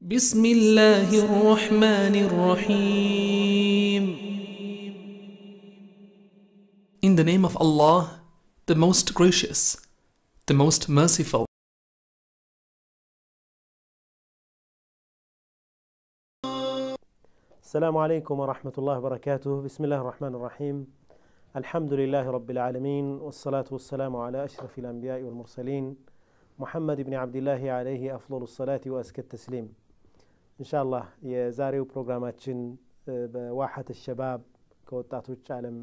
بسم الله الرحمن الرحيم. In the name of Allah, the most gracious, the most merciful. السلام عليكم ورحمة الله وبركاته بسم الله الرحمن الرحيم الحمد لله رب العالمين والصلاة والسلام على أشرف الأنبياء والمرسلين محمد بن عبد الله عليه أفضل الصلاة وأزكى التسليم እንሻላህ የዛሬው ፕሮግራማችን በዋሐት ሸባብ ከወጣቶች አለም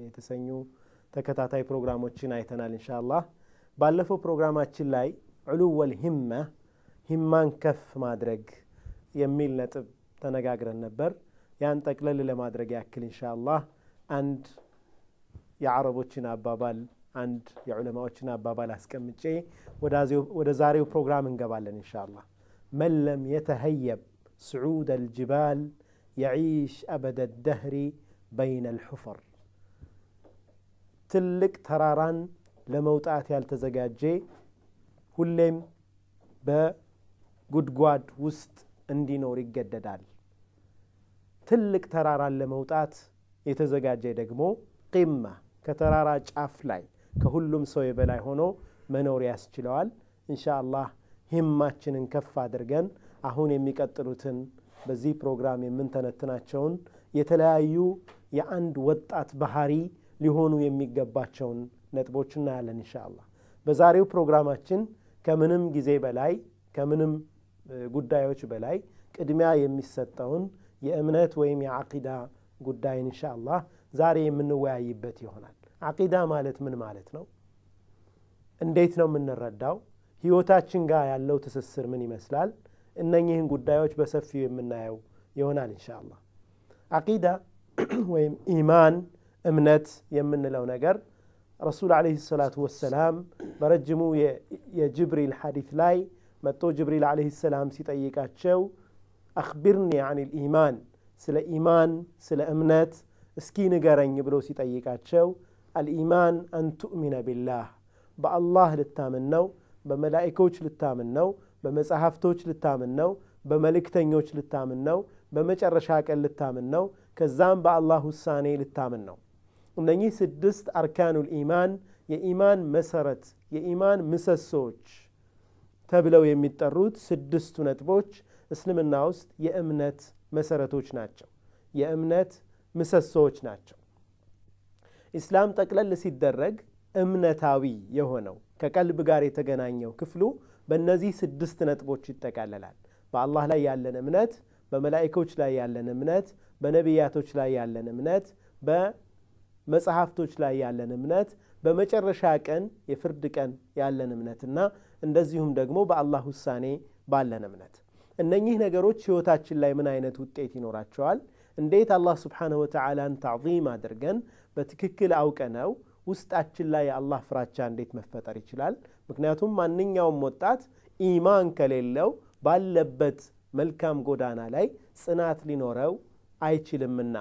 የተሰኙ ተከታታይ ፕሮግራሞችን አይተናል። ኢንሻላህ ባለፈው ፕሮግራማችን ላይ ዕሉወል ሂመ ሂማን ከፍ ማድረግ የሚል ነጥብ ተነጋግረን ነበር። ያን ጠቅለል ለማድረግ ያክል ኢንሻላህ አንድ የአረቦችን አባባል አንድ የዑለማዎችን አባባል አስቀምጬ ወደ ዛሬው ፕሮግራም እንገባለን ኢንሻላህ من لم يتهيب صعود الجبال يعيش أبد الدهر بين الحفر ትልቅ ተራራን ለመውጣት ያልተዘጋጀ ሁሌም በጉድጓድ ውስጥ እንዲኖር ይገደዳል ትልቅ ተራራን ለመውጣት የተዘጋጀ ደግሞ ቂማ ከተራራ ጫፍ ላይ ከሁሉም ሰው የበላይ ሆኖ መኖር ያስችለዋል እንሻ አላህ ሂማችንን ከፍ አድርገን አሁን የሚቀጥሉትን በዚህ ፕሮግራም የምንተነትናቸውን የተለያዩ የአንድ ወጣት ባህሪ ሊሆኑ የሚገባቸውን ነጥቦች እናያለን እንሻ በዛሬው ፕሮግራማችን ከምንም ጊዜ በላይ ከምንም ጉዳዮች በላይ ቅድሚያ የሚሰጠውን የእምነት ወይም የዓቂዳ ጉዳይን እንሻ ዛሬ የምንወያይበት ይሆናል። ዓቂዳ ማለት ምን ማለት ነው? እንዴት ነው የምንረዳው ህይወታችን ጋር ያለው ትስስር ምን ይመስላል? እነኚህን ጉዳዮች በሰፊው የምናየው ይሆናል እንሻ አላህ አቂዳ ወይም ኢማን እምነት የምንለው ነገር ረሱል አለህ ሰላቱ ወሰላም በረጅሙ የጅብሪል ሐዲት ላይ መጥቶ ጅብሪል አለህ ሰላም ሲጠይቃቸው አክቢርኒ አን ልኢማን ስለ ኢማን ስለ እምነት እስኪ ንገረኝ ብሎ ሲጠይቃቸው አልኢማን አን ቱእሚነ ቢላህ በአላህ ልታምን ነው በመላኢኮች ልታምን ነው በመጽሐፍቶች ልታምን ነው በመልእክተኞች ልታምን ነው በመጨረሻ ቀን ልታምን ነው ከዛም በአላህ ውሳኔ ልታምን ነው። እነኚህ ስድስት አርካኑል ኢማን የኢማን መሰረት የኢማን ምሰሶዎች ተብለው የሚጠሩት ስድስቱ ነጥቦች እስልምና ውስጥ የእምነት መሰረቶች ናቸው የእምነት ምሰሶዎች ናቸው። ኢስላም ጠቅለል ሲደረግ እምነታዊ የሆነው ከቀልብ ጋር የተገናኘው ክፍሉ በእነዚህ ስድስት ነጥቦች ይጠቃለላል። በአላህ ላይ ያለን እምነት በመላኢኮች ላይ ያለን እምነት በነቢያቶች ላይ ያለን እምነት በመጽሐፍቶች ላይ ያለን እምነት በመጨረሻ ቀን የፍርድ ቀን ያለን እምነትና እንደዚሁም ደግሞ በአላህ ውሳኔ ባለን እምነት። እነኚህ ነገሮች ህይወታችን ላይ ምን አይነት ውጤት ይኖራቸዋል? እንዴት አላህ ስብሓንሁ ወተዓላን ታዕዚም አድርገን በትክክል አውቀነው ውስጣችን ላይ የአላህ ፍራቻ እንዴት መፈጠር ይችላል? ምክንያቱም ማንኛውም ወጣት ኢማን ከሌለው ባለበት መልካም ጎዳና ላይ ጽናት ሊኖረው አይችልምና።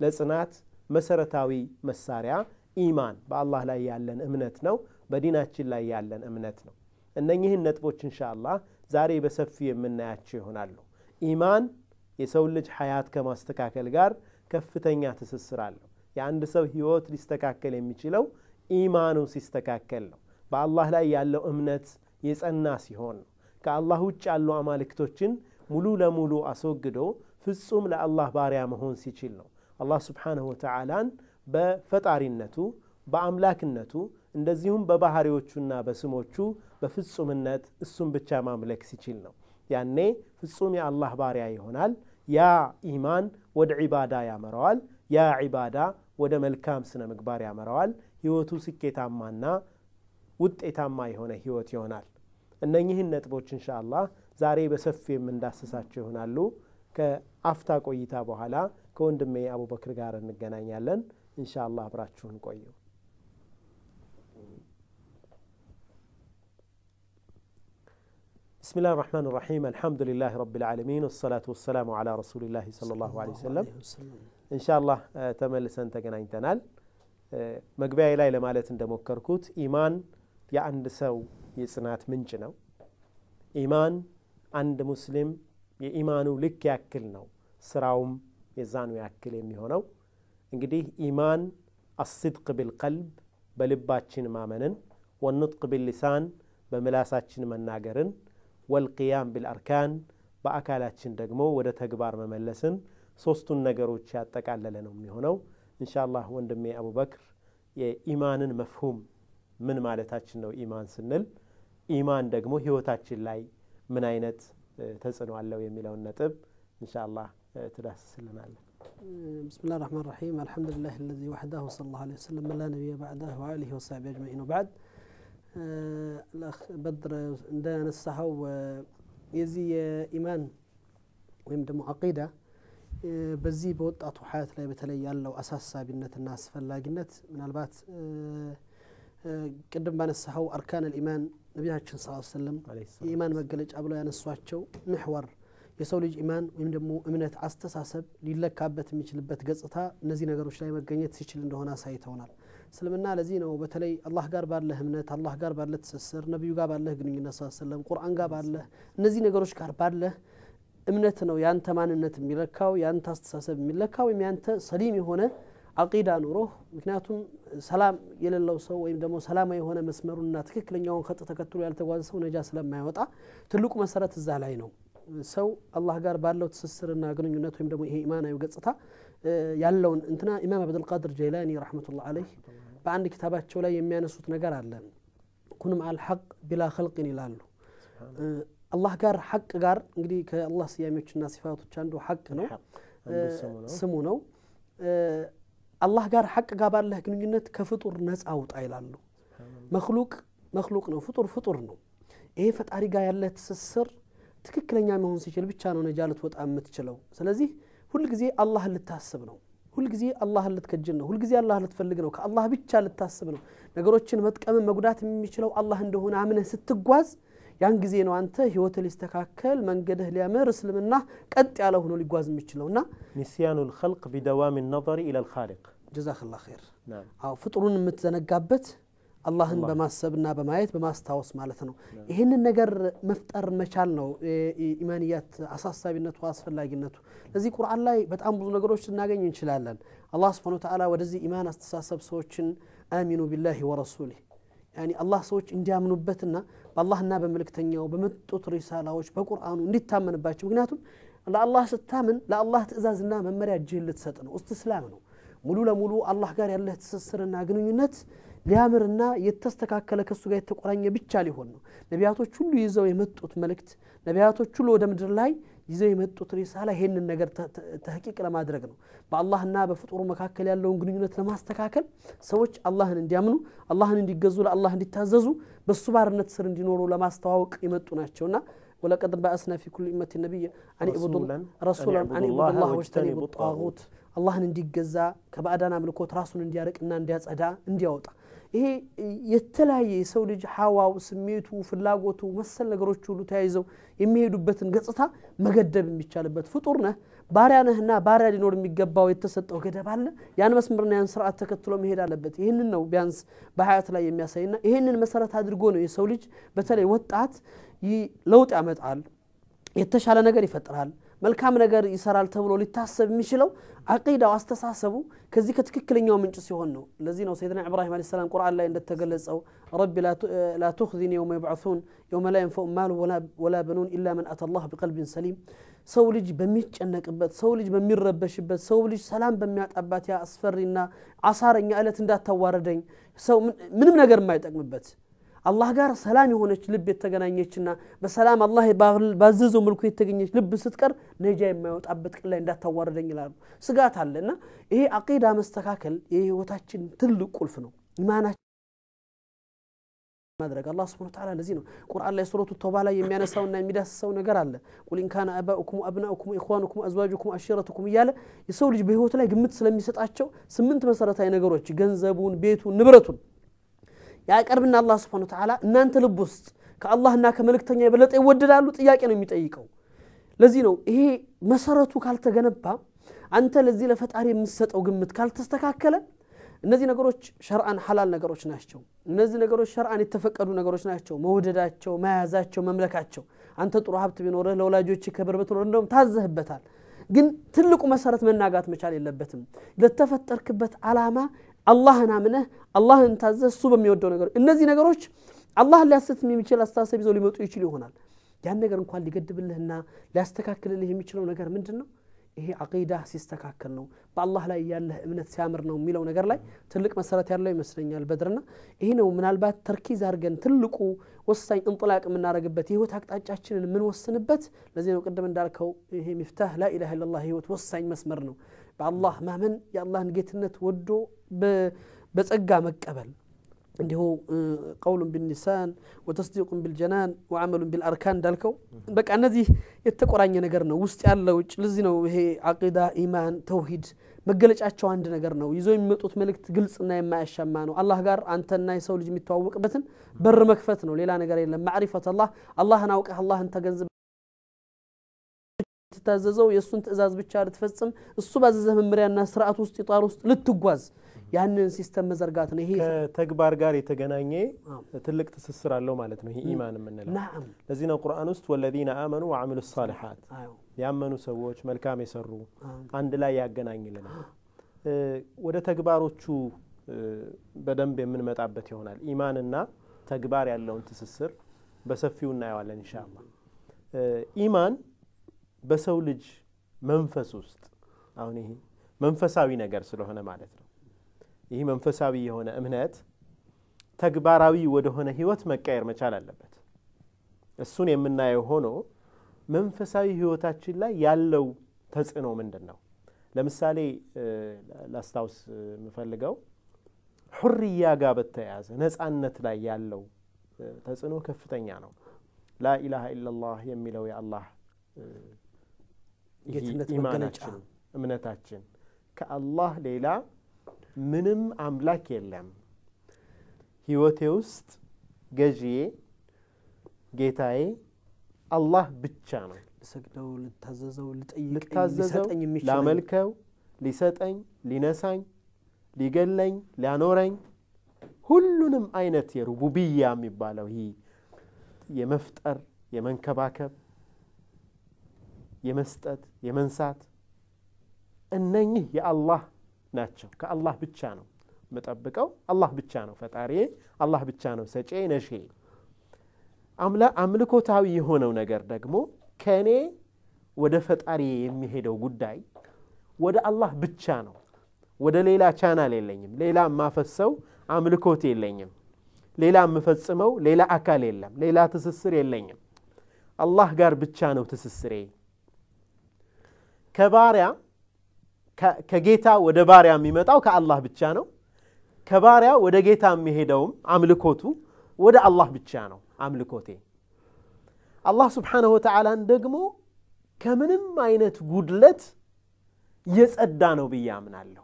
ለጽናት መሰረታዊ መሳሪያ ኢማን በአላህ ላይ ያለን እምነት ነው በዲናችን ላይ ያለን እምነት ነው። እነኚህን ነጥቦች እንሻ አላህ ዛሬ በሰፊው የምናያቸው ይሆናሉ። ኢማን የሰው ልጅ ሐያት ከማስተካከል ጋር ከፍተኛ ትስስር አለው የአንድ ሰው ህይወት ሊስተካከል የሚችለው ኢማኑ ሲስተካከል ነው። በአላህ ላይ ያለው እምነት የጸና ሲሆን ነው። ከአላህ ውጭ ያሉ አማልክቶችን ሙሉ ለሙሉ አስወግዶ ፍጹም ለአላህ ባሪያ መሆን ሲችል ነው። አላህ ስብሓንሁ ወተዓላን በፈጣሪነቱ በአምላክነቱ እንደዚሁም በባህሪዎቹና በስሞቹ በፍጹምነት እሱም ብቻ ማምለክ ሲችል ነው። ያኔ ፍጹም የአላህ ባሪያ ይሆናል። ያ ኢማን ወደ ዒባዳ ያመረዋል ያ ዒባዳ ወደ መልካም ስነ ምግባር ያመራዋል። ህይወቱ ስኬታማና ውጤታማ የሆነ ህይወት ይሆናል። እነኚህን ነጥቦች እንሻ ዛሬ በሰፊው የምንዳስሳቸው ይሆናሉ። ከአፍታ ቆይታ በኋላ ከወንድሜ አቡበክር ጋር እንገናኛለን። እንሻ አብራችሁን ቆዩ بسم الله الرحمن الرحيم الحمد لله رب العالمين والصلاة والسلام على رسول الله صلى الله عليه وسلم إن شاء الله ተመልሰን ተገናኝተናል መግቢያ ላይ ለማለት እንደሞከርኩት ኢማን የአንድ ሰው የጽናት ምንጭ ነው ኢማን አንድ ሙስሊም የኢማኑ ልክ ያክል ነው ስራውም የዛኑ ያክል የሚሆነው። እንግዲህ ኢማን አስድቅ ቢልቀልብ በልባችን ማመንን፣ ወኑጥቅ ቢልሊሳን በምላሳችን መናገርን፣ ወልቅያም ቢልአርካን በአካላችን ደግሞ ወደ ተግባር መመለስን ሶስቱን ነገሮች ያጠቃለለ ነው የሚሆነው። እንሻአላህ ወንድሜ አቡበክር የኢማንን መፍሁም ምን ማለታችን ነው? ኢማን ስንል ኢማን ደግሞ ህይወታችን ላይ ምን አይነት ተጽዕኖ አለው የሚለውን ነጥብ እንሻአላህ ትዳስስልናለን። بسم الله الرحمن الرحيم الحمد لله الذي وحده وصلى الله عليه وسلم من لا نبي بعده وآله وصحبه أجمعين وبعد آه الاخ بدر دا نصحو يزي ايمان ወይም ደግሞ አቂዳ በዚህ በወጣቱ ሀያት ላይ በተለይ ያለው አሳሳቢነትና አስፈላጊነት ምናልባት ቅድም ባነሳኸው አርካን ልኢማን ነቢያችን ስ ሰለም የኢማን መገለጫ ብለው ያነሷቸው ምሕወር የሰው ልጅ ኢማን ወይም ደግሞ እምነት አስተሳሰብ ሊለካበት የሚችልበት ገጽታ እነዚህ ነገሮች ላይ መገኘት ሲችል እንደሆነ አሳይተውናል እስልምና ለዚህ ነው በተለይ አላህ ጋር ባለህ እምነት፣ አላህ ጋር ባለህ ትስስር፣ ነቢዩ ጋር ባለህ ግንኙነት ስ ሰለም ቁርአን ጋር ባለህ እነዚህ ነገሮች ጋር ባለህ እምነት ነው ያንተ ማንነት የሚለካው ያንተ አስተሳሰብ የሚለካው ወይም ያንተ ሰሊም የሆነ አቂዳ ኑሮህ። ምክንያቱም ሰላም የሌለው ሰው ወይም ደግሞ ሰላማዊ የሆነ መስመሩንና ትክክለኛውን ከጥ ተከትሎ ያልተጓዘ ሰው ነጃ ስለማይወጣ ትልቁ መሰረት እዛ ላይ ነው። ሰው አላህ ጋር ባለው ትስስርና ግንኙነት ወይም ደግሞ ይሄ ኢማናዊ ገጽታ ያለውን እንትና ኢማም አብዱልቃድር ጀይላኒ ረሕመቱላህ አለይህ በአንድ ኪታባቸው ላይ የሚያነሱት ነገር አለ። ኩን መዓል ሐቅ ቢላ ኸልቅን ይላሉ። አላህ ጋር ሐቅ ጋር እንግዲህ ከአላህ ስያሜዎችና ሲፋቶች አንዱ ሐቅ ነው፣ ስሙ ነው። አላህ ጋር ሐቅ ጋር ባለህ ግንኙነት ከፍጡር ነፃ አውጣ ይላሉ። መክሉቅ መክሉቅ ነው፣ ፍጡር ፍጡር ነው። ይሄ ፈጣሪ ጋር ያለ ትስስር ትክክለኛ መሆን ሲችል ብቻ ነው ነጃ ልትወጣ የምትችለው። ስለዚህ ሁልጊዜ አላህን ልታስብ ነው። ሁልጊዜ አላህን ልትከጅል ነው። ሁልጊዜ አላህ ልትፈልግ ነው። ከአላህ ብቻ ልታስብ ነው። ነገሮችን መጥቀምን መጉዳት የሚችለው አላህ እንደሆነ አምነህ ስትጓዝ ያን ጊዜ ነው አንተ ህይወትህ ሊስተካከል መንገድህ ሊያምር እስልምና ቀጥ ያለ ሆኖ ሊጓዝ የሚችለው እና ኒስያኑ ልኸልቅ ቢደዋሚ ነظሪ ኢላ ልኻሊቅ ጀዛክላ ኸይር። አዎ ፍጡሩን የምትዘነጋበት አላህን በማሰብና በማየት በማስታወስ ማለት ነው። ይህንን ነገር መፍጠር መቻል ነው ኢማንያት አሳሳቢነቱ አስፈላጊነቱ። ለዚህ ቁርአን ላይ በጣም ብዙ ነገሮች ልናገኝ እንችላለን። አላህ ስብሐነሁ ወተዓላ ወደዚህ ኢማን አስተሳሰብ ሰዎችን አሚኑ ቢላሂ ወረሱሊህ ያኒ አላህ ሰዎች እንዲያምኑበትና በአላህና በመልእክተኛው በመጡት ሪሳላዎች በቁርአኑ እንዲታመንባቸው። ምክንያቱም ለአላህ ስታምን ለአላህ ትእዛዝና መመሪያ እጅህን ልትሰጥ ነው። እስትስላም ነው። ሙሉ ለሙሉ አላህ ጋር ያለህ ትስስርና ግንኙነት ሊያምርና የተስተካከለ ከእሱ ጋር የተቆራኘ ብቻ ሊሆን ነው። ነቢያቶች ሁሉ ይዘው የመጡት መልእክት፣ ነቢያቶች ሁሉ ወደ ምድር ላይ ይዘው የመጡት ሪሳላ ይሄንን ነገር ተህቂቅ ለማድረግ ነው። በአላህና በፍጡሩ መካከል ያለውን ግንኙነት ለማስተካከል ሰዎች አላህን እንዲያምኑ፣ አላህን እንዲገዙ፣ ለአላህ እንዲታዘዙ፣ በሱ ባርነት ስር እንዲኖሩ ለማስተዋወቅ የመጡ ናቸውና ወለቀድ በአስና ፊ ኩል ኡመት ነቢይ ረሱላን አን ዕቡዱላህ ወጅተኒቡ ጣጉት አላህን እንዲገዛ ከባዕዳን አምልኮት ራሱን እንዲያርቅና እንዲያጸዳ እንዲያወጣ ይሄ የተለያየ የሰው ልጅ ሀዋው ስሜቱ ፍላጎቱ መሰል ነገሮች ሁሉ ተያይዘው የሚሄዱበትን ገጽታ መገደብ የሚቻልበት ፍጡር ነህ። ባሪያ ነህና ባሪያ ሊኖር የሚገባው የተሰጠው ገደብ አለ። ያን መስመርና ያን ስርዓት ተከትሎ መሄድ አለበት። ይህንን ነው ቢያንስ በሀያት ላይ የሚያሳይና ይህንን መሰረት አድርጎ ነው የሰው ልጅ በተለይ ወጣት ለውጥ ያመጣል። የተሻለ ነገር ይፈጥራል መልካም ነገር ይሰራል ተብሎ ሊታሰብ የሚችለው አቂዳው አስተሳሰቡ ከዚህ ከትክክለኛው ምንጭ ሲሆን ነው። ለዚህ ነው ሰይድና ኢብራሂም አለ ሰላም ቁርአን ላይ እንደተገለጸው ረቢ ላ ቱኽዚኒ የውመ ይብዓሱን የውመ ላ የንፈኡ ማሉ ወላ በኑን ኢላ መን አተ ላህ ቢቀልቢን ሰሊም። ሰው ልጅ በሚጨነቅበት ሰው ልጅ በሚረበሽበት ሰው ልጅ ሰላም በሚያጣባት ያ አስፈሪና አሳረኛ ዕለት እንዳታዋረደኝ ሰው ምንም ነገር የማይጠቅምበት አላህ ጋር ሰላም የሆነች ልብ የተገናኘችና በሰላም አላህ ባዘዘው መልኩ የተገኘች ልብ ስትቀር ነጃ የማይወጣበት ቀን ላይ እንዳታዋረደኝ ይላሉ። ስጋት አለ እና ይሄ አቂዳ መስተካከል የህይወታችን ትልቅ ቁልፍ ነው። ኢማናችን ማድረግ አላህ ስብሐ ወተዓላ ለዚህ ነው። ቁርአን ላይ ሱረቱ ተውባ ላይ የሚያነሳውና የሚዳስሰው ነገር አለ። ቁል ኢንካነ አባኡኩም አብናኡኩም ኢኽዋኑኩም አዝዋጁኩም አሽረቱኩም እያለ የሰው ልጅ በህይወት ላይ ግምት ስለሚሰጣቸው ስምንት መሰረታዊ ነገሮች ገንዘቡን ቤቱን ንብረቱን ያቀርብና አላህ ስብሐነ ወተዓላ እናንተ ልብ ውስጥ ከአላህና ከመልእክተኛ የበለጠ ይወደዳሉ ጥያቄ ነው የሚጠይቀው። ለዚህ ነው ይሄ መሰረቱ ካልተገነባ አንተ ለዚህ ለፈጣሪ የምትሰጠው ግምት ካልተስተካከለ እነዚህ ነገሮች ሸርአን ሐላል ነገሮች ናቸው። እነዚህ ነገሮች ሸርአን የተፈቀዱ ነገሮች ናቸው። መውደዳቸው መያዛቸው መምለካቸው። አንተ ጥሩ ሀብት ቢኖርህ ለወላጆች ክብር ብትኖር እንደውም ታዘህበታል። ግን ትልቁ መሰረት መናጋት መቻል የለበትም። ለተፈጠርክበት አላማ አላህን አምነህ አላህን ታዘህ እሱ በሚወደው ነገር። እነዚህ ነገሮች አላህን ሊያስትም የሚችል አስተሳሰብ ይዘው ሊመጡ ይችል ይሆናል። ያን ነገር እንኳን ሊገድብልህና ሊያስተካክልልህ የሚችለው ነገር ምንድን ነው ይሄ አቂዳ ሲስተካከል ነው። በአላህ ላይ ያለህ እምነት ሲያምር ነው የሚለው ነገር ላይ ትልቅ መሰረት ያለው ይመስለኛል በድርና ይህ ነው ምናልባት ተርኪዝ አድርገን ትልቁ ወሳኝ እንጥላቅ የምናደርግበት የህይወት አቅጣጫችንን የምንወስንበት። ለዚህ ነው ቅድም እንዳልከው ይሄ ሚፍታህ ላኢላha ኢላላህ ህይወት ወሳኝ መስመር ነው በአላህ ማመን የአላህን ጌትነት ወዶ በጸጋ መቀበል። እንዲሁ ቀውሉን ቢልሊሳን ወተስዲቁን ቢልጀናን ወዓመሉን ቢልአርካን እንዳልከው በቃ እነዚህ የተቆራኘ ነገር ነው። ውስጥ ያለ ውጭ ለዚህ ነው ይሄ አቂዳ ኢማን ተውሂድ መገለጫቸው አንድ ነገር ነው። ይዞ የሚመጡት መልእክት ግልጽና የማያሻማ ነው። አላህ ጋር አንተና የሰው ልጅ የሚተዋወቅበትን በር መክፈት ነው። ሌላ ነገር የለም። معرفة الله አላህን አውቀህ አላህን ተገንዝበ ትታዘዘው የእሱን ትእዛዝ ብቻ ልትፈጽም እሱ ባዘዘህ መመሪያና ስርዓት ውስጥ إطار ውስጥ ልትጓዝ። ያንን system መዘርጋት ነው ይሄ ከተግባር ጋር የተገናኘ ትልቅ ትስስር አለው ማለት ነው ይሄ ኢማን የምንለው። ለዚህ ነው ቁርአን ውስጥ والذين آمنوا وعملوا الصالحات ያመኑ ሰዎች መልካም የሰሩ አንድ ላይ ያገናኝልናል ወደ ተግባሮቹ በደንብ የምንመጣበት ይሆናል። ኢማንና ተግባር ያለውን ትስስር በሰፊው እናየዋለን ኢንሻአላህ። ኢማን በሰው ልጅ መንፈስ ውስጥ አሁን ይሄ መንፈሳዊ ነገር ስለሆነ ማለት ነው። ይህ መንፈሳዊ የሆነ እምነት ተግባራዊ ወደሆነ ህይወት መቀየር መቻል አለበት። እሱን የምናየው ሆኖ መንፈሳዊ ህይወታችን ላይ ያለው ተጽዕኖ ምንድን ነው ለምሳሌ ላስታውስ የምፈልገው ሁርያ ጋር በተያያዘ ነጻነት ላይ ያለው ተጽዕኖ ከፍተኛ ነው። ላኢላሃ ኢላላህ የሚለው የአላህ ኢማናችን እምነታችን። ከአላህ ሌላ ምንም አምላክ የለም። ህይወቴ ውስጥ ገዢዬ ጌታዬ አላህ ብቻ ነው። ልሰግደው ልታዘዘው ልታዘዘው ላመልከው ሊሰጠኝ ሊነሳኝ ሊገለኝ ሊያኖረኝ ሁሉንም አይነት የሩቡብያ የሚባለው ይህ የመፍጠር የመንከባከብ የመስጠት የመንሳት እነኚህ የአላህ ናቸው። ከአላህ ብቻ ነው የምጠብቀው። አላህ ብቻ ነው ፈጣሪዬ አላህ ብቻ ነው ሰጬ ነሼ አምልኮታዊ የሆነው ነገር ደግሞ ከእኔ ወደ ፈጣሪዬ የሚሄደው ጉዳይ ወደ አላህ ብቻ ነው። ወደ ሌላ ቻናል የለኝም። ሌላ የማፈሰው አምልኮት የለኝም። ሌላ የምፈጽመው ሌላ አካል የለም። ሌላ ትስስር የለኝም። አላህ ጋር ብቻ ነው ትስስሬ ከባሪያ ከጌታ ወደ ባሪያ የሚመጣው ከአላህ ብቻ ነው። ከባሪያ ወደ ጌታ የሚሄደውም አምልኮቱ ወደ አላህ ብቻ ነው አምልኮቴ። አላህ ስብሓንሁ ወተዓላን ደግሞ ከምንም አይነት ጉድለት የጸዳ ነው ብዬ አምናለሁ።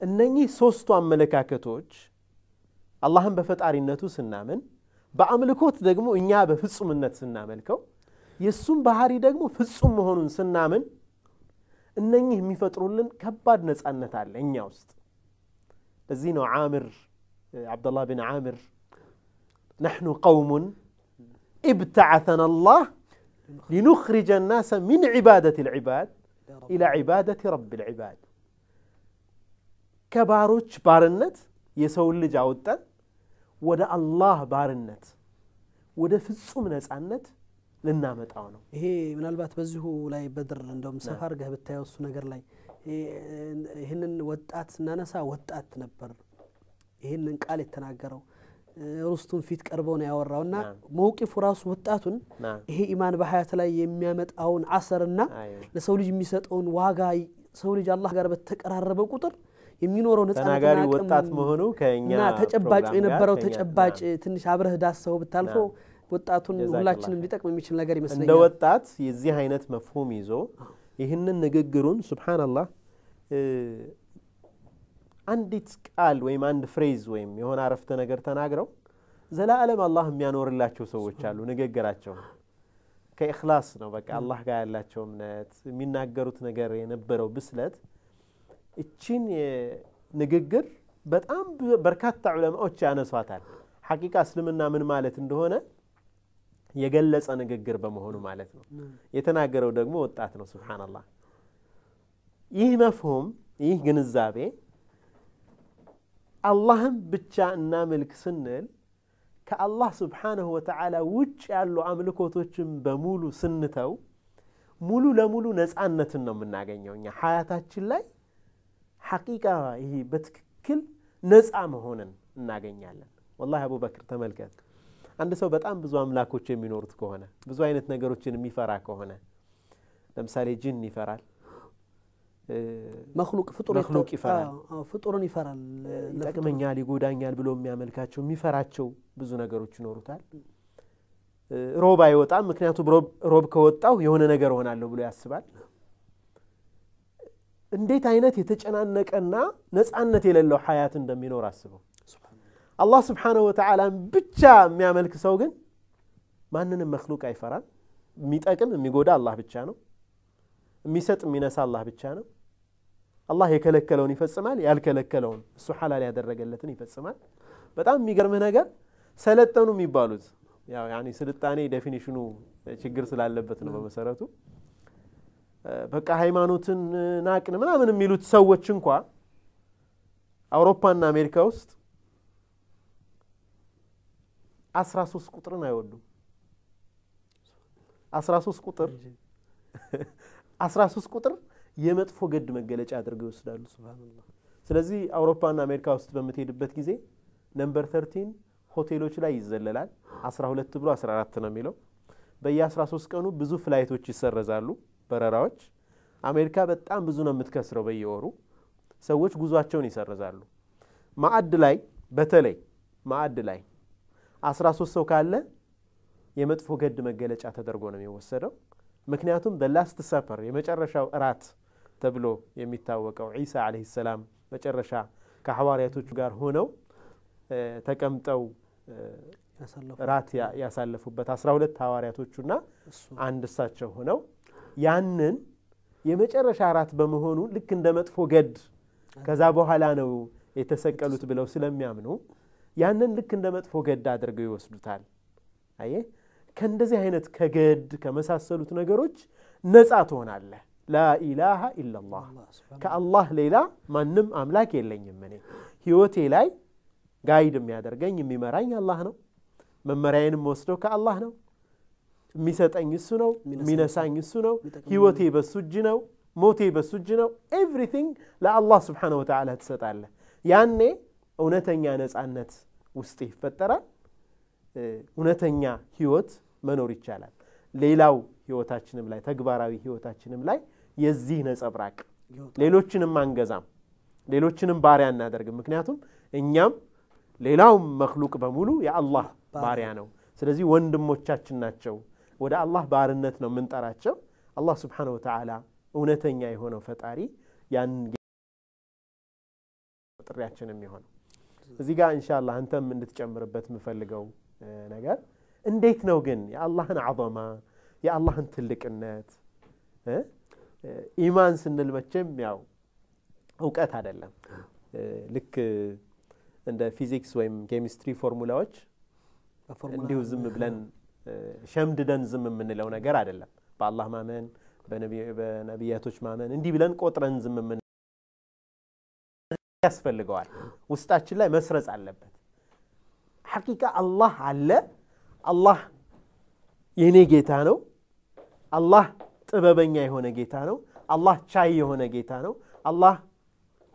እነኚህ ሦስቱ አመለካከቶች አላህን በፈጣሪነቱ ስናምን በአምልኮት ደግሞ እኛ በፍጹምነት ስናመልከው የእሱም ባህሪ ደግሞ ፍጹም መሆኑን ስናምን እነኚህ የሚፈጥሩልን ከባድ ነጻነት አለ እኛ ውስጥ ለዚህ ነው ዓምር ዓብደላህ ብን ዓምር نحن قوم ابتعثنا الله لنخرج الناس من عبادة العباد إلى عبادة رب العباد ከባሮች ባርነት የሰውን ልጅ አወጣን ወደ አላህ ባርነት ወደ ፍጹም ነጻነት ልናመጣው ነው። ይሄ ምናልባት በዚሁ ላይ በድር እንደውም ሰፋ አድርገህ ብታየው እሱ ነገር ላይ ይህንን ወጣት ስናነሳ ወጣት ነበር ይህንን ቃል የተናገረው። ሩስቱን ፊት ቀርበው ነው ያወራው። እና መውቂፉ ራሱ ወጣቱን ይሄ ኢማን በሀያት ላይ የሚያመጣውን አሰርና ለሰው ልጅ የሚሰጠውን ዋጋ ሰው ልጅ አላህ ጋር በተቀራረበ ቁጥር የሚኖረው ተናጋሪ ወጣት መሆኑ ከእኛ ተጨባጭ የነበረው ተጨባጭ ትንሽ አብረህ ዳሰው ብታልፈው ወጣቱን ሁላችንም ሊጠቅም የሚችል ነገር እንደ ይመስለኛል ወጣት የዚህ አይነት መፍሁም ይዞ ይህንን ንግግሩን ሱብሓነላህ አንዲት ቃል ወይም አንድ ፍሬዝ ወይም የሆነ አረፍተ ነገር ተናግረው ዘላለም አላህ የሚያኖርላቸው ሰዎች አሉ ንግግራቸው። ከኢኽላስ ነው በቃ አላህ ጋር ያላቸው እምነት የሚናገሩት ነገር የነበረው ብስለት። እቺን ንግግር በጣም በርካታ ዑለማዎች ያነሷታል። ሐቂቃ እስልምና ምን ማለት እንደሆነ የገለጸ ንግግር በመሆኑ ማለት ነው። የተናገረው ደግሞ ወጣት ነው። ሱብሓነላህ። ይህ መፍሁም ይህ ግንዛቤ አላህም ብቻ እናምልክ ስንል ከአላህ ስብሓንሁ ወተዓላ ውጭ ያሉ አምልኮቶችን በሙሉ ስንተው ሙሉ ለሙሉ ነፃነትን ነው የምናገኘው። እኛ ሀያታችን ላይ ሐቂቃ ይሄ በትክክል ነፃ መሆንን እናገኛለን። ወላሂ አቡበክር ተመልከት፣ አንድ ሰው በጣም ብዙ አምላኮች የሚኖሩት ከሆነ ብዙ አይነት ነገሮችን የሚፈራ ከሆነ ለምሳሌ ጅን ይፈራል፣ መክሉቅ ፍጡር ይፈራል። ፍጡርን ይፈራል። ይጠቅመኛል፣ ይጎዳኛል ብሎ የሚያመልካቸው የሚፈራቸው ብዙ ነገሮች ይኖሩታል። ሮብ አይወጣም፣ ምክንያቱም ሮብ ከወጣው የሆነ ነገር እሆናለሁ ብሎ ያስባል። እንዴት አይነት የተጨናነቀና ነፃነት የሌለው ሀያት እንደሚኖር አስበው። አላህ ስብሓነሁ ወተዓላን ብቻ የሚያመልክ ሰው ግን ማንንም መክሉቅ አይፈራም። የሚጠቅም የሚጎዳ አላህ ብቻ ነው። የሚሰጥ የሚነሳ አላህ ብቻ ነው። አላህ የከለከለውን ይፈጽማል፣ ያልከለከለውን እሱ ሐላል ያደረገለትን ይፈጽማል። በጣም የሚገርምህ ነገር ሰለጠኑ የሚባሉት ያው ያኔ ስልጣኔ ዴፊኒሽኑ ችግር ስላለበት ነው በመሰረቱ በቃ ሃይማኖትን ናቅን ምናምን የሚሉት ሰዎች እንኳ አውሮፓና አሜሪካ ውስጥ አስራ ሶስት ቁጥርን አይወዱም። አስራ ሶስት ቁጥር አስራ ሶስት ቁጥር የመጥፎ ገድ መገለጫ አድርገው ይወስዳሉ። ስለዚህ አውሮፓና አሜሪካ ውስጥ በምትሄድበት ጊዜ number thirteen ሆቴሎች ላይ ይዘለላል። አስራ ሁለት ብሎ አስራ አራት ነው የሚለው። በየአስራ ሶስት ቀኑ ብዙ flight ኦች ይሰረዛሉ፣ በረራዎች። አሜሪካ በጣም ብዙ ነው የምትከስረው በየወሩ። ሰዎች ጉዟቸውን ይሰርዛሉ። ማዕድ ላይ በተለይ ማዕድ ላይ አስራ ሶስት ሰው ካለ የመጥፎ ገድ መገለጫ ተደርጎ ነው የሚወሰደው። ምክንያቱም በ Last Supper የመጨረሻው እራት ተብሎ የሚታወቀው ዒሳ عليه السلام መጨረሻ ከሐዋርያቶቹ ጋር ሆነው ተቀምጠው እራት ያሳለፉበት አስራ ሁለት ሐዋርያቶቹና አንድ እሳቸው ሆነው ያንን የመጨረሻ እራት በመሆኑ ልክ እንደ መጥፎ ገድ ከዛ በኋላ ነው የተሰቀሉት ብለው ስለሚያምኑ ያንን ልክ እንደ መጥፎ ገድ አድርገው ይወስዱታል። አየህ ከእንደዚህ አይነት ከገድ ከመሳሰሉት ነገሮች ነፃ ትሆናለህ። لا إله إلا الله ከአላህ ሌላ ማንም አምላክ የለኝም። እኔ ህይወቴ ላይ guide የሚያደርገኝ የሚመራኝ አላህ ነው። መመሪያዬንም የምወስደው ከአላህ ነው። የሚሰጠኝ እሱ ነው። የሚነሳኝ እሱ ነው። ህይወቴ በሱ እጅ ነው። ሞቴ በሱ እጅ ነው። everything ለአላህ سبحانه وتعالى ትሰጣለህ። ያኔ እውነተኛ ነፃነት ውስጥ ይፈጠራል። እውነተኛ ህይወት መኖር ይቻላል። ሌላው ህይወታችንም ላይ ተግባራዊ ህይወታችንም ላይ የዚህ ነጸብራቅ ሌሎችንም አንገዛም፣ ሌሎችንም ባሪያ እናደርግም። ምክንያቱም እኛም ሌላውም መክሉቅ በሙሉ የአላህ ባሪያ ነው። ስለዚህ ወንድሞቻችን ናቸው። ወደ አላህ ባርነት ነው የምንጠራቸው። አላህ ስብሓነሁ ወተዓላ እውነተኛ የሆነው ፈጣሪ ያን ጥሪያችን የሚሆነው እዚህ ጋር ኢንሻአላህ አንተም እንድትጨምርበት የምፈልገው ነገር እንዴት ነው ግን የአላህን عظمة የአላህን ትልቅነት ኢማን ስንል መቼም ያው እውቀት አይደለም። ልክ እንደ ፊዚክስ ወይም ኬሚስትሪ ፎርሙላዎች እንዲሁ ዝም ብለን ሸምድደን ዝም የምንለው ነገር አይደለም። በአላህ ማመን፣ በነቢያቶች ማመን እንዲህ ብለን ቆጥረን ዝም ያስፈልገዋል። ውስጣችን ላይ መስረጽ አለበት። ሐቂቃ አላህ አለ። አላህ የእኔ ጌታ ነው። አላህ ጥበበኛ የሆነ ጌታ ነው። አላህ ቻይ የሆነ ጌታ ነው። አላህ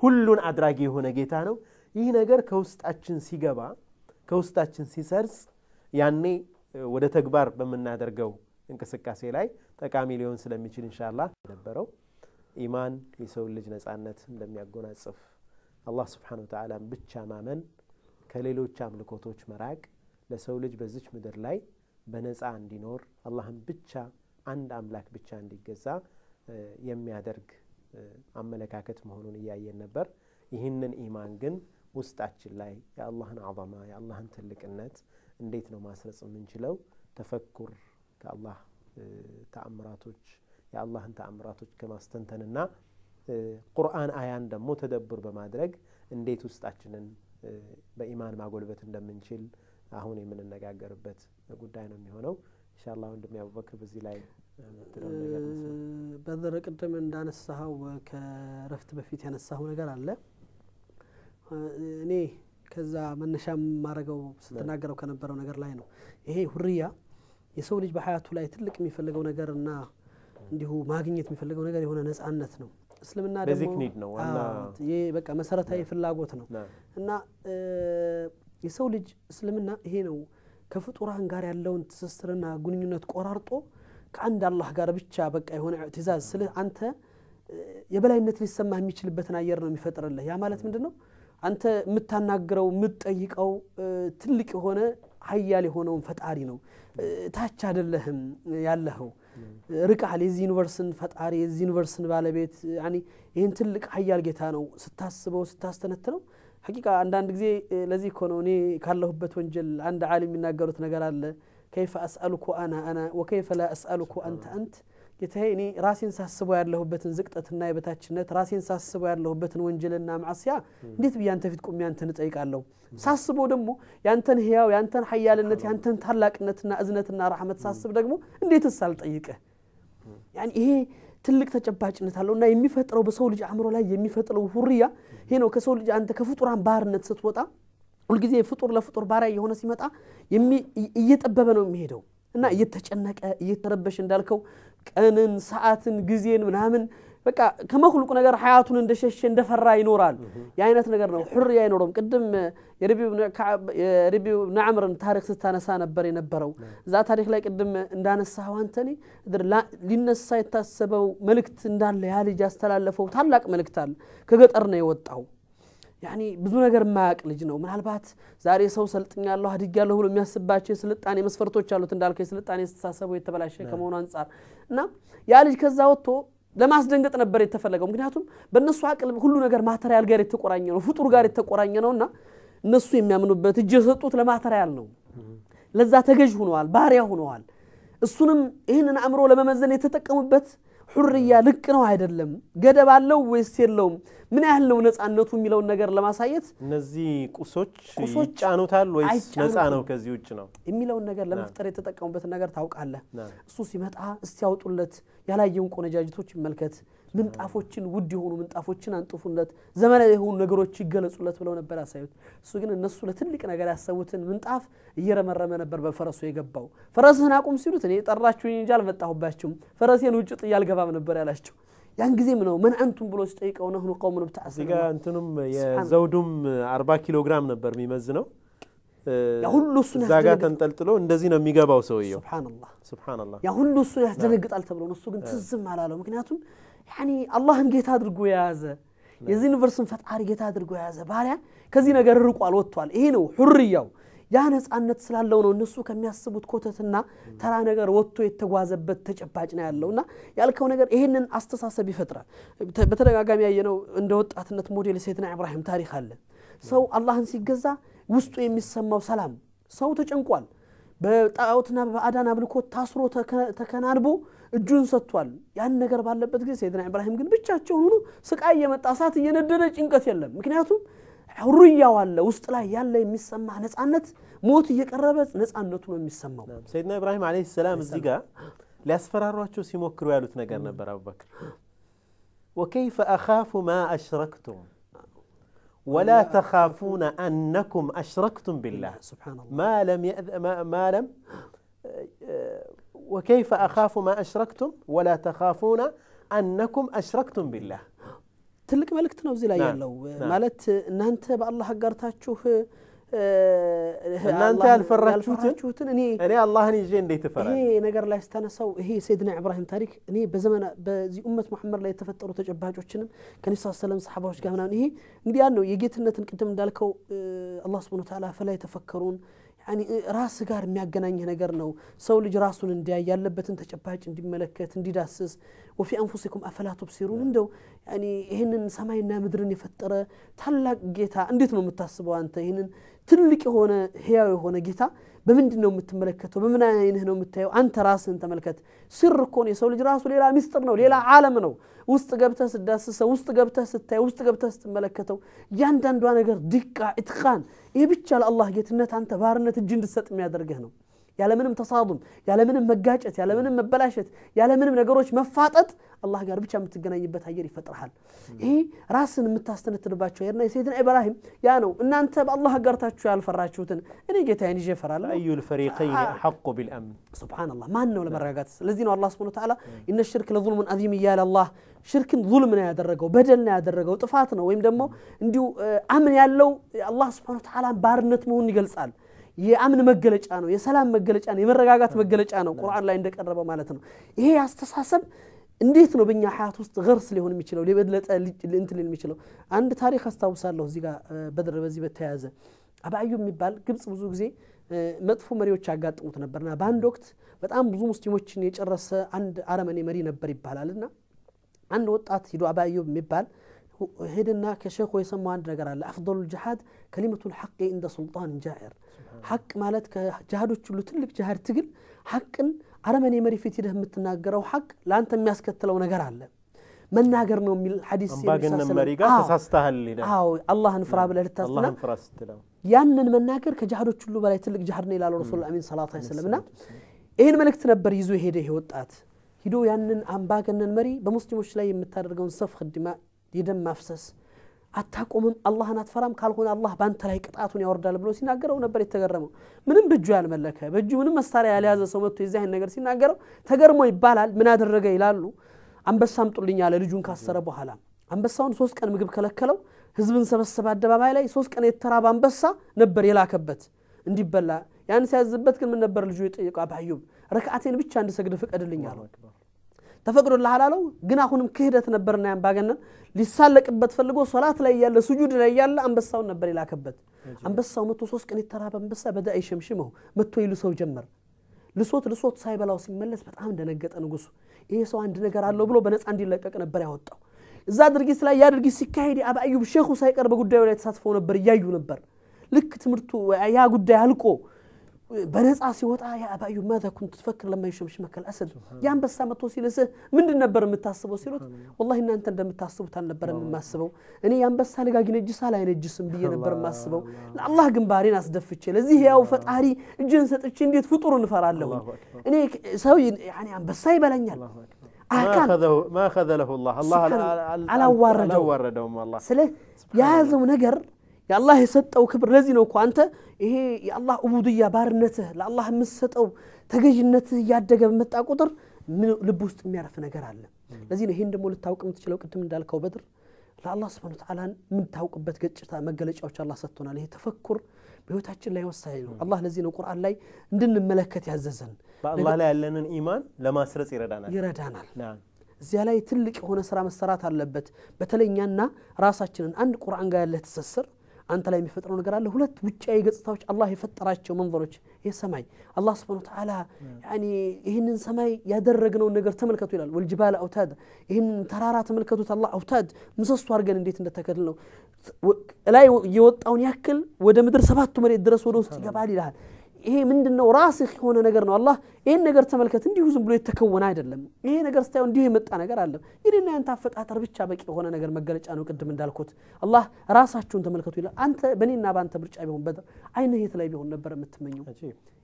ሁሉን አድራጊ የሆነ ጌታ ነው። ይህ ነገር ከውስጣችን ሲገባ ከውስጣችን ሲሰርጽ ያኔ ወደ ተግባር በምናደርገው እንቅስቃሴ ላይ ጠቃሚ ሊሆን ስለሚችል ኢንሻአላህ የነበረው ኢማን የሰው ልጅ ነፃነት እንደሚያጎናጽፍ አላህ ስብሓነሁ ወተዓላን ብቻ ማመን ከሌሎች አምልኮቶች መራቅ ለሰው ልጅ በዚች ምድር ላይ በነፃ እንዲኖር አላህን ብቻ አንድ አምላክ ብቻ እንዲገዛ የሚያደርግ አመለካከት መሆኑን እያየን ነበር። ይህንን ኢማን ግን ውስጣችን ላይ የአላህን አظማ የአላህን ትልቅነት እንዴት ነው ማስረጽ የምንችለው? ተፈኩር ከአላህ ተአምራቶች የአላህን ተአምራቶች ከማስተንተንና ቁርአን አያን ደግሞ ተደብር በማድረግ እንዴት ውስጣችንን በኢማን ማጎልበት እንደምንችል አሁን የምንነጋገርበት ጉዳይ ነው የሚሆነው። ኢንሻአላህ ወንድሜ አቡበክር በዚህ ላይ በድር ቅድም እንዳነሳኸው ከረፍት በፊት ያነሳኸው ነገር አለ። እኔ ከዛ መነሻ የማረገው ስትናገረው ከነበረው ነገር ላይ ነው። ይሄ ሁርያ የሰው ልጅ በሀያቱ ላይ ትልቅ የሚፈልገው ነገር እና እንዲሁ ማግኘት የሚፈልገው ነገር የሆነ ነጻነት ነው። እስልምና ደግሞ በቃ መሰረታዊ ፍላጎት ነው። እና የሰው ልጅ እስልምና ይሄ ነው። ከፍጡራን ጋር ያለውን ትስስርና ግንኙነት ቆራርጦ ከአንድ አላህ ጋር ብቻ በቃ የሆነ ትእዛዝ ስለ አንተ የበላይነት ሊሰማህ የሚችልበትን አየር ነው የሚፈጥርልህ። ያ ማለት ምንድን ነው አንተ የምታናግረው የምትጠይቀው ትልቅ የሆነ ሀያል የሆነውን ፈጣሪ ነው። ታች አይደለህም ያለኸው ርቃል የዚህ ዩኒቨርስን ፈጣሪ የዚህ ዩኒቨርስን ባለቤት ይህን ትልቅ ሀያል ጌታ ነው ስታስበው ስታስተነትነው። ሐቂቃ አንዳንድ ጊዜ ለዚህ እኮ ነው እኔ ካለሁበት ወንጀል አንድ ዓሊም የሚናገሩት ነገር አለ። ከይፈ አስአሉኩ አና አና ወከይፈ ላ አስአሉኩ አንተ አንት ጌታዬ እኔ ራሴን ሳስበው ያለሁበትን ዝቅጠትና የበታችነት ራሴን ሳስበው ያለሁበትን ወንጀልና ማዕስያ እንዴት ብዬ አንተ ፊት ቁሜ አንተን እጠይቃለሁ? ሳስበው ደግሞ ያንተን ህያው ያንተን ሀያልነት ያንተን ታላቅነትና እዝነትና ረሕመት ሳስብ ደግሞ እንዴትስ አልጠይቅህ? ያን ይሄ ትልቅ ተጨባጭነት አለው እና የሚፈጥረው በሰው ልጅ አእምሮ ላይ የሚፈጥረው ሁርያ ይሄ ነው። ከሰው ልጅ አንተ ከፍጡራን ባርነት ስትወጣ ሁልጊዜ ፍጡር ለፍጡር ባሪያ የሆነ ሲመጣ እየጠበበ ነው የሚሄደው እና እየተጨነቀ እየተረበሽ እንዳልከው ቀንን ሰዓትን ጊዜን ምናምን በቃ ከመክሉቅ ነገር ሀያቱን እንደሸሸ እንደፈራ ይኖራል የአይነት ነገር ነው ሁርያ አይኖረውም። ቅድም የረቢው ብን ዓምርን ታሪክ ስታነሳ ነበር የነበረው። እዛ ታሪክ ላይ ቅድም እንዳነሳኸው አንተኔ ሊነሳ የታሰበው መልእክት እንዳለ ያ ልጅ ያስተላለፈው ታላቅ መልእክት አለ። ከገጠር ነው የወጣው ያኒ ብዙ ነገር የማያውቅ ልጅ ነው። ምናልባት ዛሬ ሰው ሰልጥኛለሁ አድጌያለሁ ብሎ የሚያስባቸው የስልጣኔ መስፈርቶች አሉት። እንዳልከው የስልጣኔ አስተሳሰቡ የተበላሸ ከመሆኑ አንጻር እና ያ ልጅ ከዛ ወጥቶ ለማስደንገጥ ነበር የተፈለገው። ምክንያቱም በእነሱ አቅል ሁሉ ነገር ማተሪያል ጋር የተቆራኘ ነው ፍጡር ጋር የተቆራኘ ነው እና እነሱ የሚያምኑበት እጅ የሰጡት ለማተሪያል ነው። ለዛ ተገዥ ሁነዋል ባሪያ ሁነዋል እሱንም ይህንን አእምሮ ለመመዘን የተጠቀሙበት ሑርያ ልቅ ነው አይደለም? ገደብ አለው ወይስ የለውም? ምን ያህል ነው ነፃነቱ የሚለውን ነገር ለማሳየት እነዚህ ቁሶች ቁሶች ይጫኑታል ወይስ ነፃ ነው ከዚህ ውጭ ነው? የሚለውን ነገር ለመፍጠር የተጠቀሙበትን ነገር ታውቃለህ? እሱ ሲመጣ እስቲ ያውጡለት ያላየውን ቆነጃጅቶች ይመልከት ምንጣፎችን ውድ የሆኑ ምንጣፎችን አንጥፉለት ዘመናዊ የሆኑ ነገሮች ይገለጹለት ብለው ነበር ያሳዩት። እሱ ግን እነሱ ለትልቅ ነገር ያሰቡትን ምንጣፍ እየረመረመ ነበር በፈረሱ የገባው። ፈረስህን አቁም ሲሉት እኔ ጠራችሁኝ እንጂ አልመጣሁባችሁም ፈረሴን ውጭ ጥዬ አልገባም ነበር ያላቸው። ያን ጊዜም ነው ምን አንቱም ብሎ ሲጠይቀው ነህኑ ብታስብ ጋር እንትኑም የዘውዱም አርባ ኪሎ ግራም ነበር የሚመዝነው። ሁሉ እሱን እዛ ጋር ተንጠልጥሎ እንደዚህ ነው የሚገባው ሰውየው። ስብሓንላህ ያ ሁሉ እሱን ያስደነግጣል ተብሎ ነው። እሱ ግን ትዝም አላለው። ምክንያቱም አላህን ጌታ አድርጎ የያዘ የዚህ ዩኒቨርስን ፈጣሪ ጌታ አድርጎ የያዘ ባሪያ ከዚህ ነገር ርቋል፣ ወጥቷል። ይሄ ነው ሁርያው። ያ ነፃነት ስላለው ነው እነሱ ከሚያስቡት ኮተትና ተራ ነገር ወጥቶ የተጓዘበት ተጨባጭ ነው ያለው እና ያልከው ነገር ይሄንን አስተሳሰብ ይፈጥራል። በተደጋጋሚ ያየነው እንደ ወጣትነት ሞዴል ሰይድና ኢብራሂም ታሪክ አለ። ሰው አላህን ሲገዛ ውስጡ የሚሰማው ሰላም ሰው ተጨንቋል። በጣዖትና በአዳን አምልኮት ታስሮ ተከ- ተከናንቦ እጁን ሰጥቷል። ያን ነገር ባለበት ጊዜ ሰይድና ኢብራሂም ግን ብቻቸውን ሆኖ ስቃይ እየመጣ እሳት እየነደደ ጭንቀት የለም። ምክንያቱም ሁርያው አለ ውስጥ ላይ ያለ የሚሰማ ነፃነት ሞት እየቀረበ ነፃነቱ ነው የሚሰማው። ሰይድና ኢብራሂም ዓለይሂ ሰላም እዚህ ጋር ሊያስፈራሯቸው ሲሞክሩ ያሉት ነገር ነበር አቡበክር ወከይፈ አኻፉ ማ አሽረክቱም ወላ ተኻፉነ አነኩም አሽረክቱም ቢላህ ሱብሓነላህ ما لم يأذ ما, ما لم وكيف أخاف ما أشركتم ولا تخافون أنكم أشركتم بالله ትልቅ መልእክት ነው እዚህ ላይ ና- ያለው ና። ማለት እናንተ በአላህ አጋርታችሁ እ፣ እናንተ አላህን ያልፈራችሁትን ያልፈራችሁትን እኔ እኔ አላህን ይዤ እንዴት እፈራለሁ? ይሄ ነገር ላይ ስታነሳው ይሄ ሰይድና ኢብራሂም ታሪክ እኔ በዘመና በዚህ ኡመት መሐመድ ላይ የተፈጠሩ ተጨባጮችንም ከነቢ ስ ሰለም ሰሓባዎች ጋር ምናምን ይሄ እንግዲህ ያን ነው የጌትነትን ቅድም እንዳልከው እ፣ አላህ ስብን ታላ ፈላ የተፈከሩን ያኒ እ፣ ራስ ጋር የሚያገናኝህ ነገር ነው። ሰው ልጅ ራሱን እንዲያይ ያለበትን ተጨባጭ እንዲመለከት እንዲዳስስ። ወፊ አንፉሲኩም አፈላ ቱብሲሩን እንደው ይህንን ሰማይና ምድርን የፈጠረ ታላቅ ጌታ እንዴት ነው የምታስበው አንተ? ይህንን ትልቅ የሆነ ህያው የሆነ ጌታ በምንድን ነው የምትመለከተው? በምን አይንህ ነው የምታየው? አንተ ራስህን ተመልከት። ስር እኮ ነው የሰው ልጅ ራሱ ሌላ ሚስጥር ነው ሌላ ዓለም ነው። ውስጥ ገብተህ ስዳስሰው ውስጥ ገብተህ ስታየው ውስጥ ገብተህ ስትመለከተው እያንዳንዷ ነገር ድቃ ኢትቃን ይህ ብቻ ለአላህ ጌትነት አንተ ባርነት እጅ እንድትሰጥ የሚያደርግህ ነው ያለምንም ተሳዱም ያለምንም መጋጨት ያለምንም መበላሸት ያለምንም ነገሮች መፋጠጥ አላህ ጋር ብቻ የምትገናኝበት አየር ይፈጥርሃል። ይሄ ራስን የምታስተነትንባቸው አየርና የሰይድና ኢብራሂም ያ ነው። እናንተ በአላህ አጋርታችሁ ያልፈራችሁትን እኔ ጌታዬን ይዤ እፈራለሁ። አዩ ልፈሪቀይን አሐቁ ቢልአምን። ሱብሓነላህ ማን ነው ለመረጋጋት? ስለዚህ ነው አላህ ስብሐ ወተዓላ ኢነ ሽርክ ለዙልሙን አዚም እያለ አላህ ሽርክን ዙልም ነው ያደረገው በደል ነው ያደረገው ጥፋት ነው። ወይም ደግሞ እንዲሁ አምን ያለው አላህ ስብሐ ወተዓላ ባርነት መሆኑን ይገልጻል የአምን መገለጫ ነው የሰላም መገለጫ ነው የመረጋጋት መገለጫ ነው ቁርአን ላይ እንደቀረበ ማለት ነው። ይሄ አስተሳሰብ እንዴት ነው በእኛ ሀያት ውስጥ ገርስ ሊሆን የሚችለው የበለጠ እንትን የሚችለው? አንድ ታሪክ አስታውሳለሁ እዚህ ጋር በድር በዚህ በተያያዘ። አባዩ የሚባል ግብፅ ብዙ ጊዜ መጥፎ መሪዎች ያጋጥሙት ነበርና በአንድ ወቅት በጣም ብዙ ሙስሊሞችን የጨረሰ አንድ አረመኔ መሪ ነበር ይባላል እና አንድ ወጣት ሂዶ አባዩ የሚባል ሄድና ከሼኹ የሰማው አንድ ነገር አለ አፍضሉ ጅሃድ ከሊመቱ ልሐቅ እንደ ሱልጣን ጃዕር ሐቅ ማለት ከጅሃዶች ሁሉ ትልቅ ጅሃድ ትግል ሐቅን አረመኔ መሪ ፊት ሂደህ የምትናገረው ሐቅ ለአንተ የሚያስከትለው ነገር አለ መናገር ነው የሚል ሐዲስ አምባገነን መሪ ጋር ተሳስተሃል አዎ አላህን ፍራ ብለህ ልታስትና አላህን ፍራ ስትለው ያንን መናገር ከጅሃዶች ሁሉ በላይ ትልቅ ጅሃድ ነው ይላሉ ረሱል አሚን ሰላት ሰለም እና ይህን መልእክት ነበር ይዞ ሄደ ይሄ ወጣት ሂዶ ያንን አምባገነን መሪ በሙስሊሞች ላይ የምታደርገውን ሰፍክ ድማ የደም ማፍሰስ። አታቆምም አላህን አትፈራም ካልሆነ አላህ በአንተ ላይ ቅጣቱን ያወርዳል ብሎ ሲናገረው ነበር የተገረመው። ምንም በእጁ ያልመለከ በእጁ ምንም መሳሪያ ያልያዘ ሰው መጥቶ የዚህ አይነት ነገር ሲናገረው ተገርሞ ይባላል። ምን አደረገ ይላሉ። አንበሳ አምጡልኝ አለ ልጁን ካሰረ በኋላ። አንበሳውን ሶስት ቀን ምግብ ከለከለው። ህዝብን ሰበሰበ አደባባይ ላይ። ሶስት ቀን የተራበ አንበሳ ነበር የላከበት። እንዲበላ ያን ሲያዝበት ግን ምን ነበር ልጁ የጠየቀው? አባዩብ ረክዓቴን ብቻ እንድሰግድ ፍቀድልኝ አለው ተፈቅዶልሃል አለው። ግን አሁንም ክህደት ነበርና ያምባገነን ሊሳለቅበት ፈልጎ ሶላት ላይ ያለ ስጁድ ላይ ያለ አንበሳውን ነበር የላከበት። አንበሳው መቶ ሶስት ቀን የተራበ አንበሳ በዳ ይሸምሽመው መቶ ይልሰው ጀመር። ልሶት ልሶት ሳይበላው ሲመለስ በጣም ደነገጠ ንጉሱ። ይሄ ሰው አንድ ነገር አለው ብሎ በነፃ እንዲለቀቅ ነበር ያወጣው። እዛ ድርጊት ላይ ያ ድርጊት ሲካሄድ የአብአዩብ ሼኹ ሳይቀር በጉዳዩ ላይ ተሳትፈው ነበር እያዩ ነበር። ልክ ትምህርቱ ያ ጉዳይ አልቆ በነፃ ሲወጣ የአባዩ ማዛ ኩንት ትፈክር ለማ ይሸምሽመከ ልአሰድ የአንበሳ መጥቶ ሲልስህ ምንድን ነበር የምታስበው ሲሉት ወላሂ እናንተ እንደምታስቡት አልነበረም የማስበው እኔ የአንበሳ ልጋግ ይነጅሳል አይነጅስም ብዬ ነበር የማስበው ለአላህ ግንባሬን አስደፍቼ ለዚህ ያው ፈጣሪ እጅን ሰጥቼ እንዴት ፍጡር እንፈራለሁ እኔ ሰው አንበሳ ይበላኛል አካል ما خذله الله الله አላዋረደውም አላህ ስለ የያዘው ነገር የአላህ የሰጠው ክብር ለዚህ ነው እኮ አንተ ይሄ የአላህ ኡቡድያ ባርነትህ ለአላህ የምትሰጠው ተገዥነትህ እያደገ በመጣ ቁጥር ልብ ውስጥ የሚያርፍ ነገር አለ ለዚህ ነው ይህን ደግሞ ልታውቅ የምትችለው ቅድም እንዳልከው በድር ለአላህ ስብን ተዓላን የምታውቅበት ገጭታ መገለጫዎች አላህ ሰጥቶናል ይሄ ተፈኩር በህይወታችን ላይ ወሳኝ ነው አላህ ለዚህ ነው ቁርአን ላይ እንድንመለከት ያዘዘን በአላህ ላይ ያለንን ኢማን ለማስረጽ ይረዳናል ይረዳናል እዚያ ላይ ትልቅ የሆነ ስራ መሰራት አለበት በተለይ እኛና ራሳችንን አንድ ቁርአን ጋር ያለህ ትስስር አንተ ላይ የሚፈጥረው ነገር አለ? ሁለት ውጫዊ ገጽታዎች አላህ የፈጠራቸው መንዘሮች ይህ ሰማይ አላህ ስብን ተዓላ ይህንን ሰማይ ያደረግነውን ነገር ተመልከቱ ይላል። ወልጅባል አውታድ ይህንን ተራራ ተመልከቱት። አላህ አውታድ ምሰሶ አድርገን እንዴት እንደተከል ነው? ላይ የወጣውን ያክል ወደ ምድር ሰባቱ መሬት ድረስ ወደ ውስጥ ይገባል ይልሃል ይሄ ምንድን ነው ራስህ የሆነ ነገር ነው። አላህ ይህን ነገር ተመልከት። እንዲሁ ዝም ብሎ የተከወነ አይደለም። ይሄ ነገር ስታየው እንዲሁ የመጣ ነገር አለ። እንግዲህ ያንተ አፈጣጠር ብቻ በቂ የሆነ ነገር መገለጫ ነው። ቅድም እንዳልኩት አላህ ራሳችሁን ተመልከቱ ይላል። አንተ በእኔና በአንተ ምርጫ ቢሆን አይንህ የት ላይ ቢሆን ነበር የምትመኘው?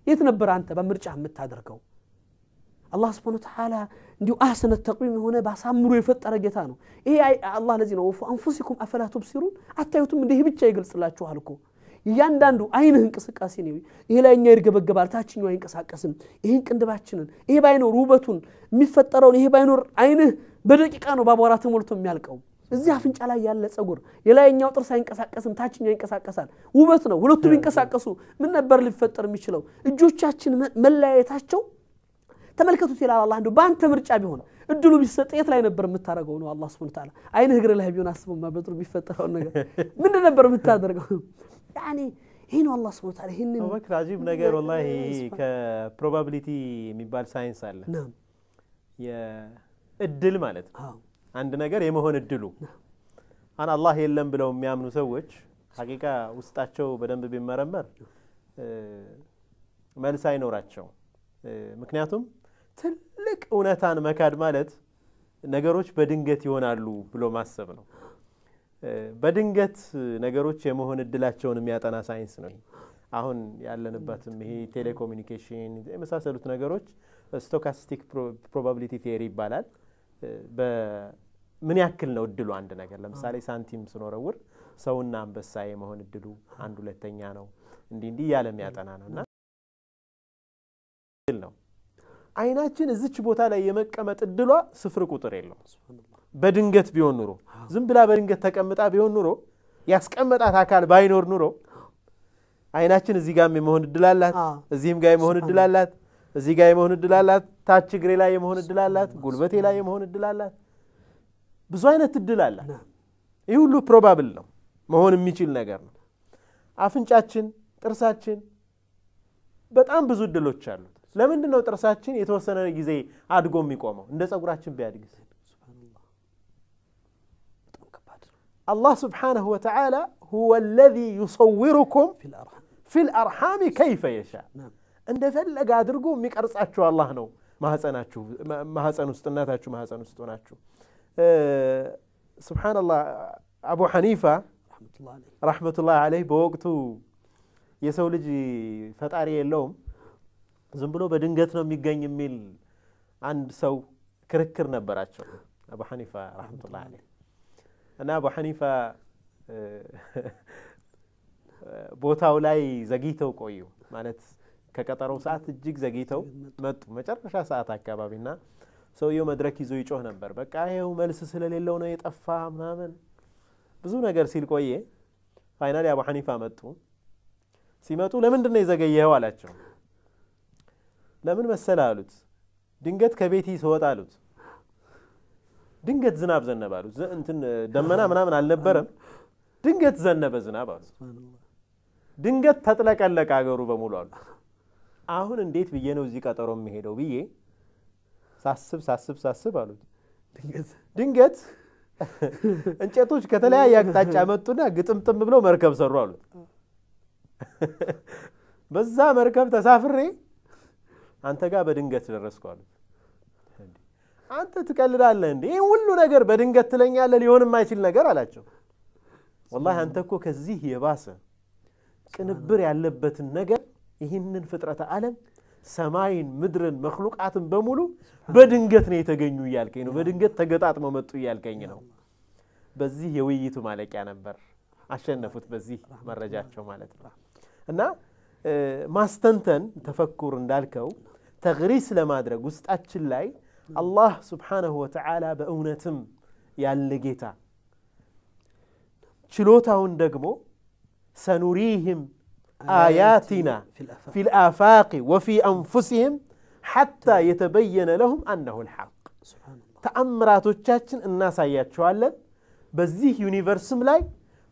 የት ነበር አንተ በምርጫ የምታደርገው? አላህ ስብን ተዓላ እንዲሁ አህሰነ ተቅዊም የሆነ በአሳምሮ የፈጠረ ጌታ ነው። ይሄ አላህ ለዚህ ነው አንፉሲኩም አፈላ ቱብሲሩን አታዩትም እንዲህ ብቻ ይገልጽላችኋል እኮ እያንዳንዱ አይንህ እንቅስቃሴ ነው። ይሄ ላይኛው ይርገበገባል ታችኛው አይንቀሳቀስም። ይህን ቅንድባችንን ይሄ ባይኖር ውበቱን የሚፈጠረውን ይሄ ባይኖር አይንህ በደቂቃ ነው በአቧራ ተሞልቶ የሚያልቀው። እዚህ አፍንጫ ላይ ያለ ጸጉር የላይኛው ጥርስ አይንቀሳቀስም ታችኛው ይንቀሳቀሳል። ውበት ነው። ሁለቱ ቢንቀሳቀሱ ምን ነበር ሊፈጠር የሚችለው? እጆቻችን መለያየታቸው ተመልከቱት ይላል አላህ። እንደው በአንተ ምርጫ ቢሆን እድሉ ቢሰጥ የት ላይ ነበር የምታደርገው ነው አላህ ስብን ታላ አይንህ እግር ላይ ቢሆን አስበማ በጥሩ ቢፈጠረውን ነገር። ምንድን ነበር የምታደርገው ያኔ ይህ ነው አላህ ስብን ታላ ይህንን አቡበክር አጂብ ነገር ወላሂ ከፕሮባቢሊቲ የሚባል ሳይንስ አለ። የእድል ማለት ነው። አንድ ነገር የመሆን እድሉ። አን አላህ የለም ብለው የሚያምኑ ሰዎች حقيقة ውስጣቸው በደንብ ቢመረመር መልስ አይኖራቸው ምክንያቱም ትልቅ እውነታን መካድ ማለት ነገሮች በድንገት ይሆናሉ ብሎ ማሰብ ነው በድንገት ነገሮች የመሆን እድላቸውን የሚያጠና ሳይንስ ነው አሁን ያለንበትም ይሄ ቴሌኮሙኒኬሽን የመሳሰሉት ነገሮች stochastic probability theory ይባላል። በምን ያክል ነው እድሉ አንድ ነገር ለምሳሌ ሳንቲም ስንወረውር ሰውና አንበሳ የመሆን እድሉ አንድ ሁለተኛ ነው። እንዲህ እንዲህ እያለ የሚያጠና ነው እና ነው አይናችን እዚች ቦታ ላይ የመቀመጥ እድሏ ስፍር ቁጥር የለው። በድንገት ቢሆን ኑሮ ዝም ብላ በድንገት ተቀምጣ ቢሆን ኑሮ ያስቀመጣት አካል ባይኖር ኑሮ አይናችን እዚህ ጋር የመሆን እድል አላት፣ እዚህም ጋር የመሆን እድል አላት፣ እዚህ ጋር የመሆን እድል አላት፣ ታች እግሬ ላይ የመሆን እድል አላት፣ ጉልበቴ ላይ የመሆን እድል አላት። ብዙ አይነት እድል አላት። ይህ ሁሉ probable ነው መሆን የሚችል ነገር ነው። አፍንጫችን፣ ጥርሳችን በጣም ብዙ እድሎች አሉት። ለምንድን ነው ጥርሳችን የተወሰነ ጊዜ አድጎ የሚቆመው? እንደ ጸጉራችን ቢያድግ አላህ ስብሓነሁ ወተዓላ ሁወ ለዚ ዩሰዊሩኩም ፊል አርሓሚ ከይፈ የሻ እንደፈለገ አድርጎ የሚቀርጻችሁ አላህ ነው። ማህፀናችሁ ማህፀን ውስጥ እናታችሁ ማህፀን ውስጥ ሆናችሁ ስብሓነላህ አቡ ሐኒፋ ረሕመቱላህ ዓለይህ በወቅቱ የሰው ልጅ ፈጣሪ የለውም። ዝም ብሎ በድንገት ነው የሚገኝ የሚል አንድ ሰው ክርክር ነበራቸው። አቡ ሐኒፋ رحمة الله عليه እና አቡ ሐኒፋ ቦታው ላይ ዘግይተው ቆዩ። ማለት ከቀጠሮው ሰዓት እጅግ ዘግይተው መጡ። መጨረሻ ሰዓት አካባቢና ሰውየው መድረክ ይዞ ይጮህ ነበር። በቃ ይኸው መልስ ስለሌለው ነው የጠፋ ምናምን ብዙ ነገር ሲል ቆየ። finally አቡ ሐኒፋ መጡ። ሲመጡ ለምንድን ነው የዘገየኸው አላቸው። ለምን መሰለ አሉት። ድንገት ከቤት ስወጣ አሉት ድንገት ዝናብ ዘነበ አሉት። እንትን ደመና ምናምን አልነበረም። ድንገት ዘነበ ዝናብ አሉት። ድንገት ተጥለቀለቀ አገሩ በሙሉ አሉት። አሁን እንዴት ብዬ ነው እዚህ ቀጠሮ የሚሄደው ብዬ ሳስብ ሳስብ ሳስብ አሉት ድንገት እንጨቶች ከተለያየ አቅጣጫ መጡና ግጥምጥም ብለው መርከብ ሰሩ አሉት። በዛ መርከብ ተሳፍሬ አንተ ጋር በድንገት ደረስኩ አሉት። አንተ ትቀልዳለህ እንዴ? ይህ ሁሉ ነገር በድንገት ትለኛለህ? ሊሆን የማይችል ነገር አላቸው። ወላሂ አንተ እኮ ከዚህ የባሰ ቅንብር ያለበትን ነገር ይህንን ፍጥረተ ዓለም ሰማይን፣ ምድርን፣ መክሉቃትን በሙሉ በድንገት ነው የተገኙ እያልከኝ ነው። በድንገት ተገጣጥመው መጡ እያልከኝ ነው። በዚህ የውይይቱ ማለቂያ ነበር። አሸነፉት በዚህ መረጃቸው ማለት ነው። እና ማስተንተን ተፈኩር እንዳልከው ተግሪስ ለማድረግ ውስጣችን ላይ አላህ ስብሓነሁ ወተዓላ በእውነትም ያለ ጌታ ችሎታውን ደግሞ ሰኑሪህም አያቲና ፊ ልአፋቅ ወፊ አንፉሲህም ሐታ የተበየነ ለሁም አነሁ ልሐቅ ተአምራቶቻችን እናሳያቸዋለን። በዚህ ዩኒቨርስም ላይ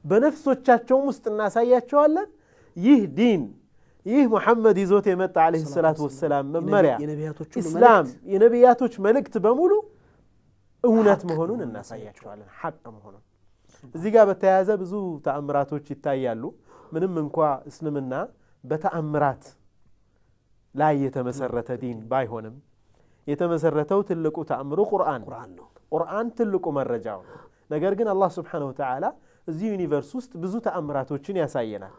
በነፍሶቻቸውም ውስጥ እናሳያቸዋለን። ይህ ዲን ይህ ሙሐመድ ይዞት የመጣ ዓለይሂ ሰላቱ ወሰላም መመሪያ ኢስላም፣ የነቢያቶች መልእክት በሙሉ እውነት መሆኑን እናሳያቸዋለን፣ ሐቅ መሆኑን። እዚህ ጋር በተያያዘ ብዙ ተአምራቶች ይታያሉ። ምንም እንኳ እስልምና በተአምራት ላይ የተመሰረተ ዲን ባይሆንም የተመሰረተው ትልቁ ተአምሩ ቁርአን ነው። ቁርአን ትልቁ መረጃው ነው። ነገር ግን አላህ سبحانه وتعالى እዚህ universe ውስጥ ብዙ ተአምራቶችን ያሳየናል።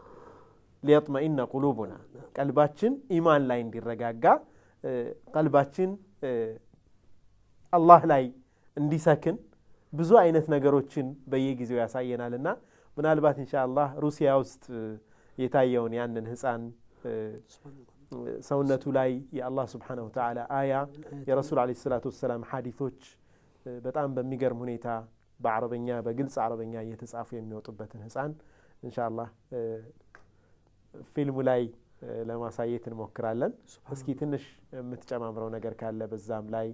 ليطمئن قلوبنا ቀልባችን ኢማን ላይ እንዲረጋጋ ቀልባችን አላህ ላይ እንዲሰክን ብዙ አይነት ነገሮችን በየጊዜው ያሳየናል እና ምናልባት ኢንሻአላህ ሩሲያ ውስጥ የታየውን ያንን ህፃን ሰውነቱ ላይ የአላህ ስብሓነሁ ወተዓላ አያ የረሱል ዓለይሂ ሰላቱ ወሰላም ሐዲቶች በጣም በሚገርም ሁኔታ በአረበኛ በግልጽ አረበኛ እየተጻፉ የሚወጡበትን ህፃን እንሻ አላህ ፊልሙ ላይ ለማሳየት እንሞክራለን። እስኪ ትንሽ የምትጨማምረው ነገር ካለ በዛም ላይ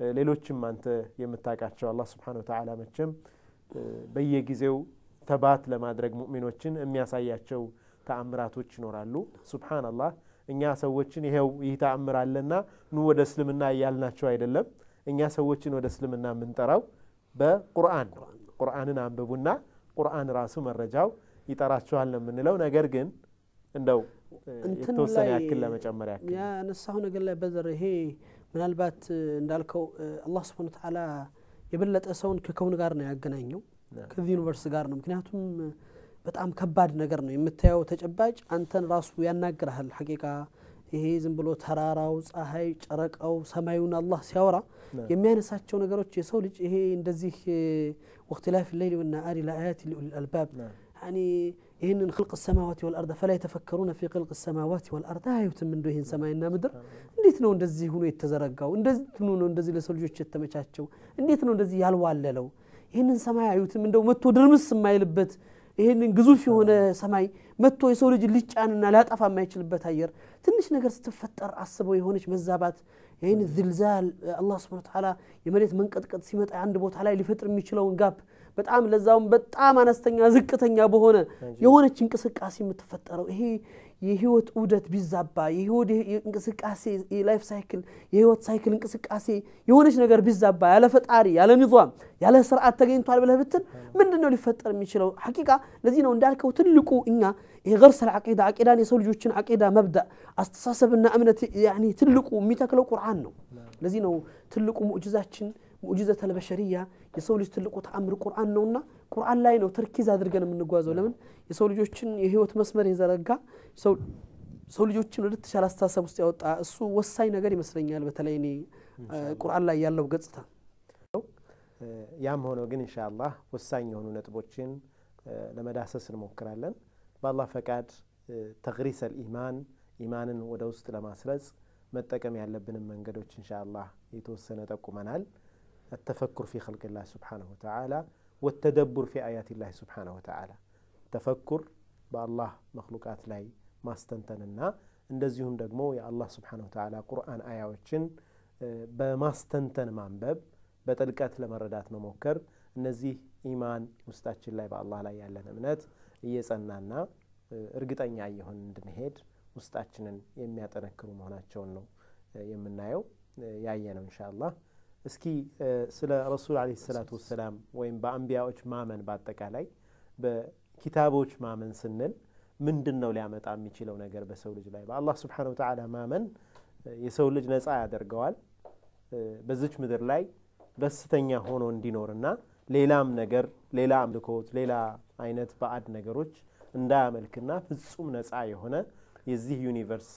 ሌሎችም አንተ የምታውቃቸው አላህ ስብሓነሁ ወተዓላ መቼም በየጊዜው ተባት ለማድረግ ሙእሚኖችን የሚያሳያቸው ተአምራቶች ይኖራሉ። ሱብሓነላህ እኛ ሰዎችን ይኸው ይህ ተአምር አለና ኑ ወደ እስልምና እያልናቸው አይደለም። እኛ ሰዎችን ወደ እስልምና የምንጠራው በቁርአን ነው። ቁርአንን አንብቡና ቁርአን ራሱ መረጃው ይጠራቸዋል ነው የምንለው። ነገር ግን እንደው የተወሰነ ያክል ለመጨመር ያክል። ያነሳሁ ነገር ላይ በዘር ይሄ ምናልባት እንዳልከው አላህ ስብሐነ ወተዓላ የበለጠ ሰውን ከከውን ጋር ነው ያገናኘው ከዚህ universe ጋር ነው። ምክንያቱም በጣም ከባድ ነገር ነው። የምታየው ተጨባጭ አንተን ራሱ ያናግርሃል حقيقة ይሄ ዝም ብሎ ተራራው ፀሐይ ጨረቃው ሰማዩን አላህ ሲያወራ የሚያነሳቸው ነገሮች የሰው ልጅ ይሄ እንደዚህ واختلاف الليل والنهار لآيات لأولي الألباب يعني ይህንን خلق السماوات والأرض فلا يتفكرون في خلق السماوات والأرض አያዩትም እንደ ይህን ሰማይና ምድር እንዴት ነው እንደዚህ ሁኖ የተዘረጋው? እንዴት ሆኖ ነው እንደዚህ ለሰው ልጆች የተመቻቸው? እንዴት ነው እንደዚህ ያልዋለለው? ይህንን ሰማይ አያዩትም እንደው መጥቶ ድርምስ የማይልበት ይህንን ግዙፍ የሆነ ሰማይ መጥቶ የሰው ልጅ ሊጫንና ሊያጠፋ የማይችልበት አየር ትንሽ ነገር ስትፈጠር አስበው የሆነች መዛባት ይህን زلزال። አላህ سبحانه وتعالى የመሬት መንቀጥቀጥ ሲመጣ አንድ ቦታ ላይ ሊፈጥር የሚችለውን gap በጣም ለዛውም በጣም አነስተኛ ዝቅተኛ በሆነ የሆነች እንቅስቃሴ የምትፈጠረው ይሄ የህይወት ዑደት ቢዛባ የህይወት እንቅስቃሴ የላይፍ ሳይክል የህይወት ሳይክል እንቅስቃሴ የሆነች ነገር ቢዛባ ያለ ፈጣሪ ያለ ኒዟም ያለ ስርዓት ተገኝቷል ብለህ ብትል ምንድን ነው ሊፈጠር የሚችለው? ሐቂቃ ለዚህ ነው እንዳልከው ትልቁ እኛ ይሄ ገርሰል ዓቂዳ ዓቂዳን የሰው ልጆችን ዓቂዳ መብዳእ አስተሳሰብና እምነት ያኒ ትልቁ የሚተክለው ቁርአን ነው። ለዚህ ነው ትልቁ ሙዕጅዛችን ሙዕጅዘት አልበሸሪያ የሰው ልጅ ትልቁ ተአምር ቁርአን ነውና ቁርአን ላይ ነው ተርኪዝ አድርገን የምንጓዘው። ለምን? የሰው ልጆችን የህይወት መስመር የዘረጋ ሰው ልጆችን ወደ ተሻለ አስተሳሰብ ውስጥ ያወጣ እሱ ወሳኝ ነገር ይመስለኛል። በተለይ እኔ ቁርአን ላይ ያለው ገጽታ። ያም ሆኖ ግን ኢንሻአላህ ወሳኝ የሆኑ ነጥቦችን ለመዳሰስ እንሞክራለን። በአላህ ፈቃድ ተግሪስ አልኢማን ኢማንን ወደ ውስጥ ለማስረጽ መጠቀም ያለብንም መንገዶች ኢንሻአላህ የተወሰነ ጠቁመናል التفكر في خلق الله سبحانه وتعالى والتدبر في آيات الله سبحانه وتعالى تفكر بالله مخلوقات لاي ማስተንተንና እንደዚሁም ደግሞ የአላህ ስብሓን ወተዓላ ቁርአን አያዎችን በማስተንተን ማንበብ በጥልቀት ለመረዳት መሞከር እነዚህ ኢማን ውስጣችን ላይ በአላህ ላይ ያለን እምነት እየጸናና እርግጠኛ እየሆን እንድንሄድ ውስጣችንን የሚያጠነክሩ መሆናቸውን ነው የምናየው ያየ ነው እንሻ አላህ እስኪ ስለ ረሱል عليه الصلاة والسلام ወይም በአንቢያዎች ማመን በአጠቃላይ በኪታቦች ማመን ስንል ምንድን ነው ሊያመጣ የሚችለው ነገር በሰው ልጅ ላይ? በአላህ سبحانه وتعالى ማመን የሰው ልጅ ነፃ ያደርገዋል። በዚች ምድር ላይ ደስተኛ ሆኖ እንዲኖርና ሌላም ነገር ሌላ አምልኮት ሌላ አይነት ባዕድ ነገሮች እንዳያመልክና ፍጹም ነፃ የሆነ የዚህ universe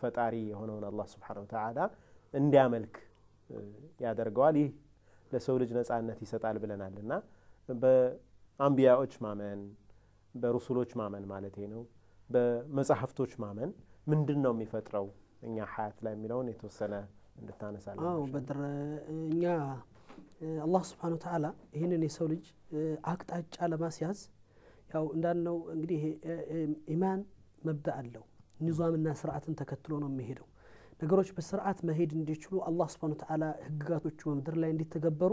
ፈጣሪ የሆነውን አላህ ስብሓን ወተዓላ እንዲያመልክ ያደርገዋል። ይህ ለሰው ልጅ ነፃነት ይሰጣል ብለናል። እና በአንቢያዎች ማመን በሩሱሎች ማመን ማለት ነው። በመጽሐፍቶች ማመን ምንድን ነው የሚፈጥረው? እኛ ሀያት ላይ የሚለውን የተወሰነ እንድታነሳለን አዎ በድር እኛ አላህ ስብሓን ወተዓላ ይህንን የሰው ልጅ አቅጣጫ ለማስያዝ ያው እንዳልነው እንግዲህ ኢማን መብዳ አለው። ኒዟምና ስርዓትን ተከትሎ ነው የሚሄደው ነገሮች በስርዓት መሄድ እንዲችሉ አላህ ስብሓን ወተዓላ ህግጋቶቹ በምድር ላይ እንዲተገበሩ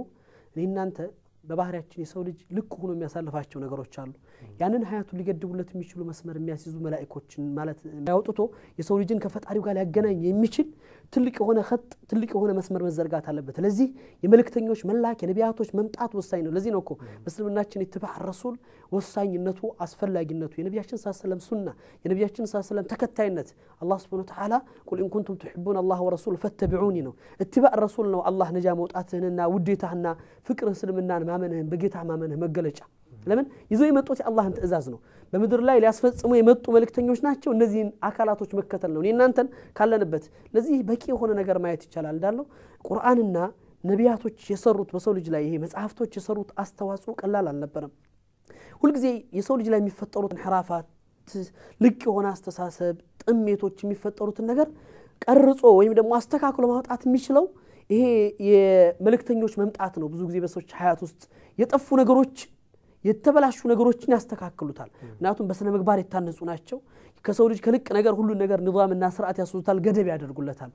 እኔ እናንተ በባህሪያችን የሰው ልጅ ልክ ሆኖ የሚያሳልፋቸው ነገሮች አሉ። ያንን ሀያቱን ሊገድቡለት የሚችሉ መስመር የሚያስይዙ መላይኮችን ማለት ያውጥቶ የሰው ልጅን ከፈጣሪው ጋር ሊያገናኝ የሚችል ትልቅ የሆነ ኸጥ ትልቅ የሆነ መስመር መዘርጋት አለበት። ለዚህ የመልእክተኞች መላክ የነቢያቶች መምጣት ወሳኝ ነው። ለዚህ ነው እኮ በእስልምናችን اتباع الرسول ወሳኝነቱ አስፈላጊነቱ የነቢያችን صلى الله عليه وسلم ሱና የነቢያችን صلى الله عليه وسلم ተከታይነት። አላህ سبحانه وتعالى قل إن كنتم تحبون الله ورسوله فاتبعوني ነው። اتباع الرسول ነው አላህ ነጃ መውጣትህንና ውዴታህና ፍቅር እስልምናን ማመንህን በጌታ ማመንህ መገለጫ። ለምን? ይዘው የመጡት የአላህን ትእዛዝ ነው በምድር ላይ ሊያስፈጽሙ የመጡ መልእክተኞች ናቸው። እነዚህን አካላቶች መከተል ነው። እናንተን ካለንበት ለዚህ በቂ የሆነ ነገር ማየት ይቻላል። እንዳለው ቁርአንና ነቢያቶች የሰሩት በሰው ልጅ ላይ ይሄ መጽሐፍቶች የሰሩት አስተዋጽኦ ቀላል አልነበረም። ሁልጊዜ የሰው ልጅ ላይ የሚፈጠሩት እንሕራፋት ልቅ የሆነ አስተሳሰብ ጥሜቶች የሚፈጠሩትን ነገር ቀርጾ ወይም ደግሞ አስተካክሎ ማውጣት የሚችለው ይሄ የመልእክተኞች መምጣት ነው። ብዙ ጊዜ በሰዎች ሀያት ውስጥ የጠፉ ነገሮች የተበላሹ ነገሮችን ያስተካክሉታል። ምክንያቱም በስነ ምግባር የታነጹ ናቸው። ከሰው ልጅ ከልቅ ነገር ሁሉን ነገር ንظምና ስርዓት ያስዙታል ገደብ ያደርጉለታል።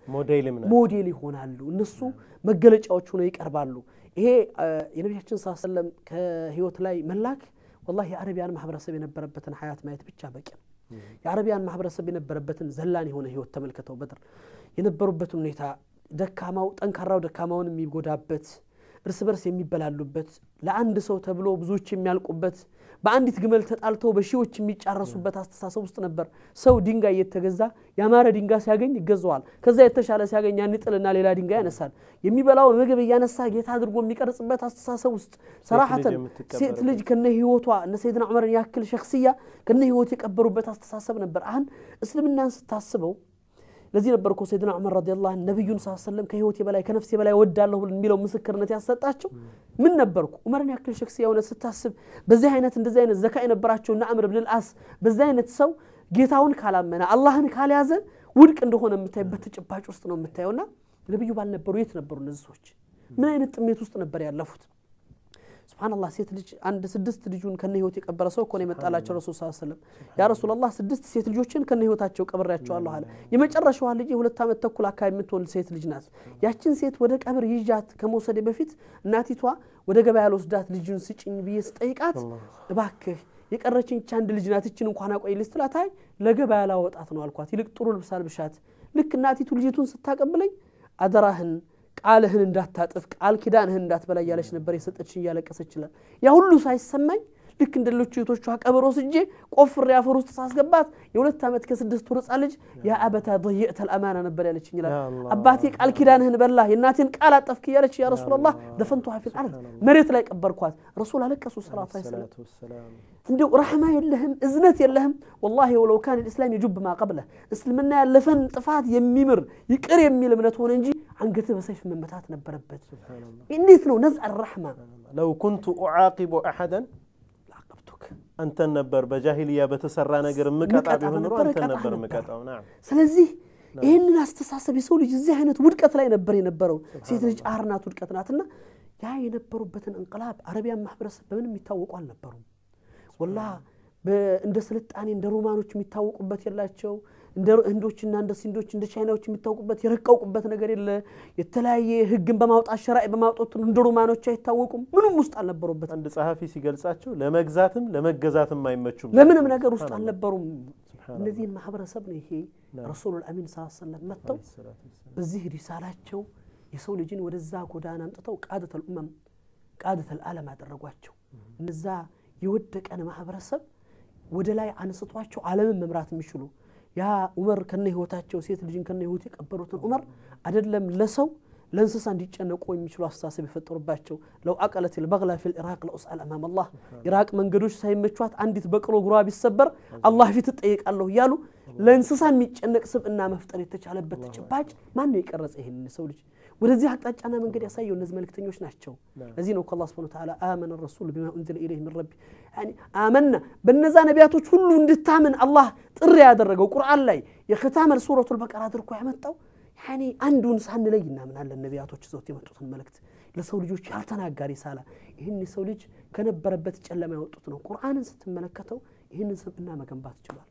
ሞዴል ይሆናሉ። እነሱ መገለጫዎች ሆነው ይቀርባሉ። ይሄ የነቢያችን ስ ሰለም ከህይወት ላይ መላክ ወላሂ የአረቢያን ማህበረሰብ የነበረበትን ሀያት ማየት ብቻ በቂ ነው። የአረቢያን ማህበረሰብ የነበረበትን ዘላን የሆነ ህይወት ተመልክተው በድር የነበሩበትን ሁኔታ ደካማው ጠንካራው ደካማውን የሚጎዳበት እርስ በርስ የሚበላሉበት ለአንድ ሰው ተብሎ ብዙዎች የሚያልቁበት በአንዲት ግመል ተጣልተው በሺዎች የሚጫረሱበት አስተሳሰብ ውስጥ ነበር። ሰው ድንጋይ እየተገዛ ያማረ ድንጋይ ሲያገኝ ይገዛዋል። ከዛ የተሻለ ሲያገኝ ያን ሌላ ድንጋይ ያነሳል። የሚበላውን ምግብ እያነሳ ጌታ አድርጎ የሚቀርጽበት አስተሳሰብ ውስጥ ሰራሐተን ሴት ልጅ ከነ ህይወቷ እነ ሰይድና ዑመርን ያክል ሸክስያ ከነ ህይወት የቀበሩበት አስተሳሰብ ነበር። አሁን እስልምናን ስታስበው ለዚህ ነበር እኮ ሰይድና ዑመር ረዲየላሁ ዐንሁ ነቢዩን ስ ሰለም ከህይወቴ በላይ ከነፍሴ በላይ ወዳለሁ የሚለው ምስክርነት ያሰጣቸው ምን ነበርኩ? ዑመርን ያክል ሸክስያ እውነት ስታስብ በዚህ አይነት እንደዚህ አይነት ዘካ የነበራቸው እና አምር ብን ልአስ በዚህ አይነት ሰው ጌታውን ካላመነ አላህን ካልያዘ ውድቅ እንደሆነ የምታይበት ተጨባጭ ውስጥ ነው የምታየውና ነቢዩ ባልነበሩ የት ነበሩ እነዚህ ሰዎች? ምን አይነት ጥሜት ውስጥ ነበር ያለፉት ስብሓንላህ ሴት ልጅ አንድ ስድስት ልጁን ከነ ህይወት የቀበረ ሰው እኮ ነው የመጣላቸው ረሱል ስ ሰለም ያ ረሱላላህ ስድስት ሴት ልጆችን ከነ ህይወታቸው ቀብሬያቸዋለሁ አለ። የመጨረሻዋ ልጅ የሁለት ዓመት ተኩል አካባቢ የምትወልድ ሴት ልጅ ናት። ያችን ሴት ወደ ቀብር ይዣት ከመውሰዴ በፊት እናቲቷ ወደ ገበያ ልወስዳት ልጁን ስጭኝ ብዬ ስጠይቃት እባክህ የቀረችኝ ቻ አንድ ልጅ ናት እችን እንኳን አቆይ ልስትላት አይ ለገበያ ላወጣት ነው አልኳት። ይልቅ ጥሩ ልብስ አልብሻት። ልክ እናቲቱ ልጅቱን ስታቀብለኝ አደራህን ቃልህን እንዳታጥፍ ቃል ኪዳንህን እንዳትበላ እያለች ነበር የሰጠችን እያለቀሰች ይላል ያ ሁሉ ሳይሰማኝ ልክ እንደ ሌሎች እህቶቿ ቀበሮ ወስጄ ቆፍሬ አፈር ውስጥ ሳስገባት የሁለት ዓመት ከስድስት ወር ሕፃን ልጅ ያ አበታ ضيዕተ ልአማና ነበር ያለችኝ ይላል። አባቴ ቃል ኪዳንህን በላ የእናቴን ቃል አጠፍክ እያለች ያ ረሱላላህ ደፈንቱሃ ፊል አርድ መሬት ላይ ቀበርኳት። ረሱል አለቀሱ ሰላቱ ሰላም እንዲሁ ረሕማ የለህም እዝነት የለህም። ወላሂ ወለው ካን ልእስላም የጁብ ማ ቀብለህ እስልምና ያለፈን ጥፋት የሚምር ይቅር የሚል እምነት ሆነ እንጂ አንገትህ በሰይፍ መመታት ነበረበት። እንዴት ነው ነዝዕ አልረሕማ ለው ኩንቱ ኡዓቂቡ አሐደን አንተን ነበር በጃሂልያ በተሰራ ነገር ምቀጣ ቢሆን ኑሮ አንተን ነበር ምቀጣው። ስለዚህ ይህንን አስተሳሰብ የሰው ልጅ እዚህ አይነት ውድቀት ላይ ነበር የነበረው። ሴት ልጅ አር ናት ውድቀት ናትና ያ የነበሩበትን እንቅላብ አረቢያን ማህበረሰብ በምን የሚታወቁ አልነበሩም። ወላ እንደ ስልጣኔ እንደ ሮማኖች የሚታወቁበት የላቸው እንደ ህንዶችና እንደ ሲንዶች እንደ ቻይናዎች የሚታወቁበት የረቀቁበት ነገር የለ። የተለያየ ህግን በማውጣት ሸራኢ በማውጣት እንደ ሮማኖች አይታወቁም። ምንም ውስጥ አልነበሩበት። አንድ ጸሐፊ ሲገልጻቸው ለመግዛትም ለመገዛትም አይመቹም ለምንም ነገር ውስጥ አልነበሩም። እነዚህን ማህበረሰብ ነው ይሄ ረሱሉ ልአሚን ስ ሰለም መጥተው በዚህ ሪሳላቸው የሰው ልጅን ወደዛ ጎዳና አምጥተው ቃደተ ልኡመም ቃደተ ልዓለም አደረጓቸው። እነዛ የወደቀን ማህበረሰብ ወደ ላይ አንስቷቸው ዓለምን መምራት የሚችሉ ያ ዑመር ከነ ህይወታቸው ሴት ልጅን ከነ ህይወት የቀበሩትን ዑመር አይደለም ለሰው ለእንስሳ እንዲጨነቁ የሚችሉ አስተሳሰብ የፈጠሩባቸው። ለው አቀለት ልበግላ ፊ ልኢራቅ ለኡስአል አማም አላህ። ኢራቅ መንገዶች ሳይመቿት አንዲት በቅሎ እግሯ ቢሰበር አላህ ፊት እጠይቃለሁ እያሉ ለእንስሳ የሚጨነቅ ስብዕና መፍጠር የተቻለበት ተጨባጭ ማን ነው የቀረጸ ይህን ሰው ልጅ? ወደዚህ አቅጣጫና መንገድ ያሳየው እነዚህ መልእክተኞች ናቸው። ለዚህ ነው ከአላህ ስብሐ ወተዓላ አመነ ረሱል ቢማ ኡንዚለ ኢለይህ ምን ረቢ ያኒ አመና በነዛ ነቢያቶች ሁሉ እንድታምን አላህ ጥሪ ያደረገው ቁርአን ላይ የክታመል ሱረቱል በቀራ አድርጎ ያመጣው ያኒ አንዱን ሳንለይ እናምናለን ነቢያቶች ይዘውት የመጡትን መልእክት። ለሰው ልጆች ያልተናጋ ሪሳላ ይህን የሰው ልጅ ከነበረበት ጨለማ ያወጡት ነው። ቁርአንን ስትመለከተው ይህንን ስብዕና መገንባት ችሏል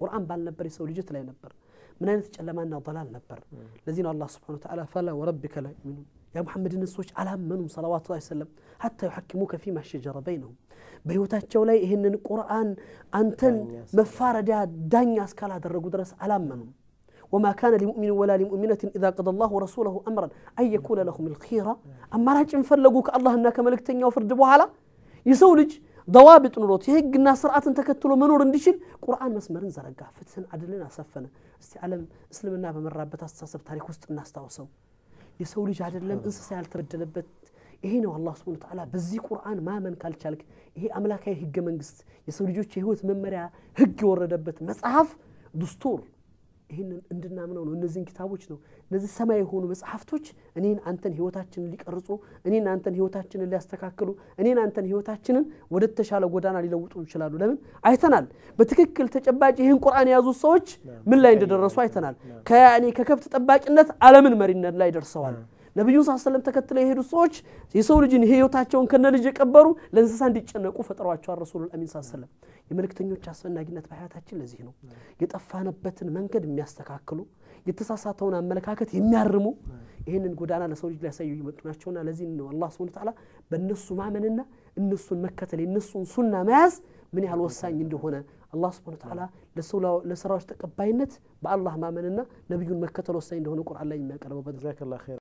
القرآن بان نبر يسوي لجت لا ينبر. من أين تجعل ما أنه نبر؟ الذين الله سبحانه وتعالى فلا وربك لا يؤمنون. يا محمد إن على منهم صلوات الله وسلم حتى يحكموك فيما شجر بينهم. بيوتات جولي إن القرآن أنتن مفاردة دنيا سكالة درقو درس على منهم. وما كان لمؤمن ولا لمؤمنة إذا قضى الله ورسوله أمرا أن يكون لهم الخيرة. أما راجع فلقوك الله أنك ملكتني وفرد بوها لا يسولج ضوابط ኑሮት የህግና ስርዓትን ተከትሎ መኖር እንዲችል ቁርአን መስመርን ዘረጋ ፍትህን አድልን አሰፈነ እስቲ ዓለም እስልምና በመራበት አስተሳሰብ ታሪክ ውስጥ እናስታውሰው የሰው ልጅ አይደለም እንስሳ ያልተበደለበት ይሄ ነው አላህ ስብሐ ወተዓላ በዚህ ቁርአን ማመን ካልቻልክ ይሄ አምላካዊ ህገ መንግስት የሰው ልጆች የህይወት መመሪያ ህግ የወረደበት መጽሐፍ ዱስቱር ይህንን እንድናምነው ነው። እነዚህን ኪታቦች ነው። እነዚህ ሰማይ የሆኑ መጽሐፍቶች እኔን አንተን ህይወታችንን ሊቀርጹ እኔን አንተን ህይወታችንን ሊያስተካክሉ እኔን አንተን ህይወታችንን ወደ ተሻለ ጎዳና ሊለውጡ ይችላሉ። ለምን? አይተናል። በትክክል ተጨባጭ ይህን ቁርአን የያዙት ሰዎች ምን ላይ እንደደረሱ አይተናል። ከያኔ ከከብት ጠባቂነት አለምን መሪነት ላይ ደርሰዋል። ነቢዩን ስ ሰለም ተከትለው የሄዱት ሰዎች የሰው ልጅን ህይወታቸውን ከነ ልጅ የቀበሩ ለእንስሳ እንዲጨነቁ ፈጥረዋቸዋል ረሱሉ አሚን ስ ሰለም የመልእክተኞች አስፈላጊነት በሀያታችን ለዚህ ነው። የጠፋንበትን መንገድ የሚያስተካክሉ የተሳሳተውን አመለካከት የሚያርሙ ይህንን ጎዳና ለሰው ልጅ ሊያሳዩ እየመጡ ናቸውና ለዚህ ነው አላህ ስብን ተዓላ በእነሱ ማመንና እነሱን መከተል የእነሱን ሱና መያዝ ምን ያህል ወሳኝ እንደሆነ አላህ ስብን ተዓላ ለስራዎች ተቀባይነት በአላህ ማመንና ነቢዩን መከተል ወሳኝ እንደሆነ ቁርአን ላይ የሚያቀርበው ጀዛከላህ ኸይር።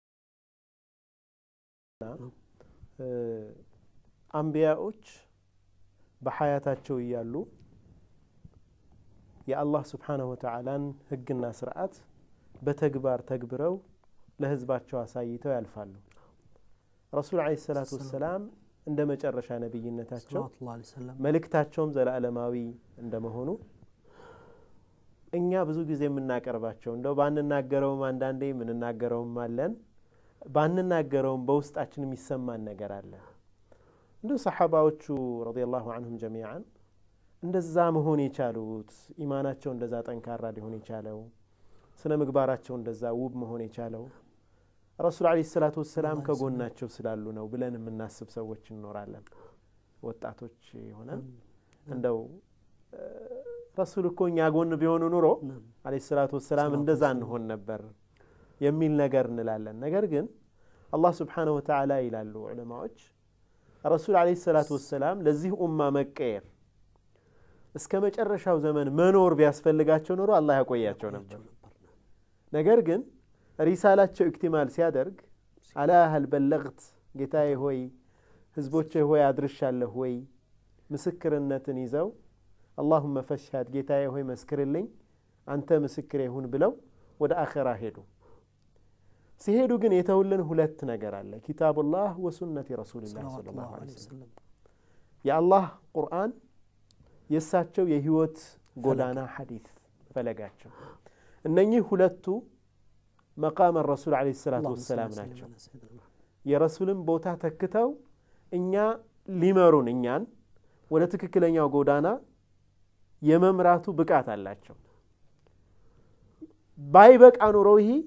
አንቢያዎች በሐያታቸው እያሉ የአላህ ስብሓነሁ ወተዓላን ህግና ስርዓት በተግባር ተግብረው ለህዝባቸው አሳይተው ያልፋሉ። ረሱል ዓለይሂ ሰላቱ ወሰላም እንደ መጨረሻ ነቢይነታቸው መልእክታቸውም ዘላለማዊ እንደመሆኑ እኛ ብዙ ጊዜ የምናቀርባቸው እንደው ባንናገረውም አንዳንዴ የምንናገረውም አለን ባንናገረውም በውስጣችን የሚሰማን ነገር አለ። እንዲሁ ሰሓባዎቹ ረዲየላሁ አንሁም ጀሚዓን እንደዛ መሆን የቻሉት ኢማናቸው እንደዛ ጠንካራ ሊሆን የቻለው ስነ ምግባራቸው እንደዛ ውብ መሆን የቻለው ረሱል ዓለይሂ ሰላቱ ወሰላም ከጎናቸው ስላሉ ነው ብለን የምናስብ ሰዎች እንኖራለን። ወጣቶች የሆነን እንደው ረሱል እኮ እኛ ጎን ቢሆኑ ኑሮ ዓለይሂ ሰላቱ ወሰላም እንደዛ እንሆን ነበር የሚል ነገር እንላለን። ነገር ግን አላህ ስብሓነሁ ወተዓላ ይላሉ ዑለማዎች ረሱል ዓለይሂ ሰላቱ ወሰላም ለዚህ ኡማ መቀየር እስከ መጨረሻው ዘመን መኖር ቢያስፈልጋቸው ኖሮ አላህ ያቆያቸው ነበር። ነገር ግን ሪሳላቸው ኢክቲማል ሲያደርግ አላ ሀል በለግት ጌታዬ ሆይ ህዝቦቼ ሆይ አድርሻለሁ ወይ ምስክርነትን ይዘው አላሁመ ፈሽሃድ ጌታዬ ሆይ መስክርልኝ አንተ ምስክር ይሁን ብለው ወደ አኸራ ሄዱ። ሲሄዱ ግን የተውልን ሁለት ነገር አለ። ኪታቡላህ ወሱነቲ ረሱልላህ ሰለላሁ ዐለይሂ ወሰለም የአላህ ቁርአን የእሳቸው የህይወት ጎዳና ሐዲት ፈለጋቸው። እነኚህ ሁለቱ መቃመ ረሱል ዓለይሂ ሰላቱ ወሰላም ናቸው። የረሱልን ቦታ ተክተው እኛ ሊመሩን እኛን ወደ ትክክለኛው ጎዳና የመምራቱ ብቃት አላቸው። ባይበቃ ኑሮ ይህ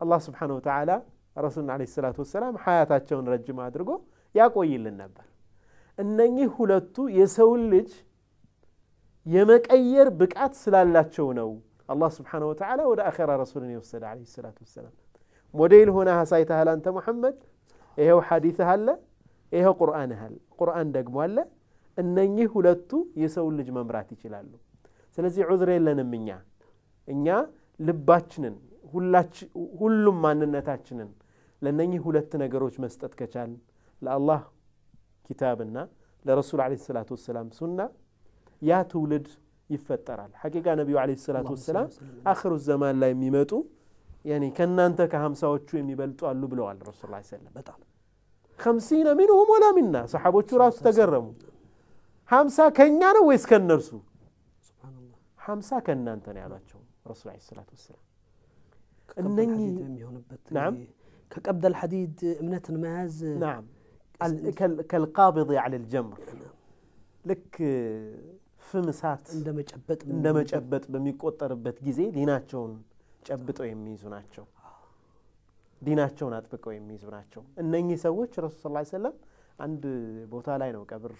አላህ ስብሓነሁ ወተዓላ ረሱልን ዓለይሂ ሰላቱ ወሰላም ሐያታቸውን ረጅም አድርጎ ያቆይልን ነበር። እነኚህ ሁለቱ የሰውን ልጅ የመቀየር ብቃት ስላላቸው ነው አላህ ስብሓነሁ ወተዓላ ወደ አኼራ ረሱልን የወሰደ ዓለይሂ ሰላቱ ወሰላም። ሞዴል ሆነ አሳይተሃል አንተ ሙሐመድ፣ ይኸው ሐዲትህ አለ፣ ይኸው ቁርአንህ አለ፣ ቁርአን ደግሞ አለ። እነኚህ ሁለቱ የሰውን ልጅ መምራት ይችላሉ። ስለዚህ ዑዝር የለንም እኛ እኛ ልባችንን ሁሉም ማንነታችንን ለእነኚህ ሁለት ነገሮች መስጠት ከቻል ለአላህ ኪታብና ለረሱል ዓለይሂ ሰላቱ ወሰላም ሱና ያ ትውልድ ይፈጠራል። ሐቂቃ ነቢዩ ዓለይሂ ሰላቱ ወሰላም አኽሩ ዘማን ላይ የሚመጡ ያኔ ከእናንተ ከሀምሳዎቹ የሚበልጡ አሉ ብለዋል ረሱል ላ ሰለም በጣም ከምሲነ ሚንሁም ወላ ሚና ሰሓቦቹ ራሱ ተገረሙ። ሀምሳ ከእኛ ነው ወይስ ከእነርሱ? ሀምሳ ከእናንተ ነው ያሏቸው ረሱል ዓለይሂ ሰላቱ ወሰላም። እነኚህ ናም ከቀብደል ሐዲድ እምነትን መያዝ ናም ከልቃብድ ዐለ ልጀምር ልክ ፍም እሳት እንደ መጨበጥ በሚቆጠርበት ጊዜ ዲናቸውን ጨብጠው የሚይዙ ናቸው። ዲናቸውን አጥብቀው የሚይዙ ናቸው። እነኚህ ሰዎች ረሱል ስ ሰለም አንድ ቦታ ላይ ነው ቀብር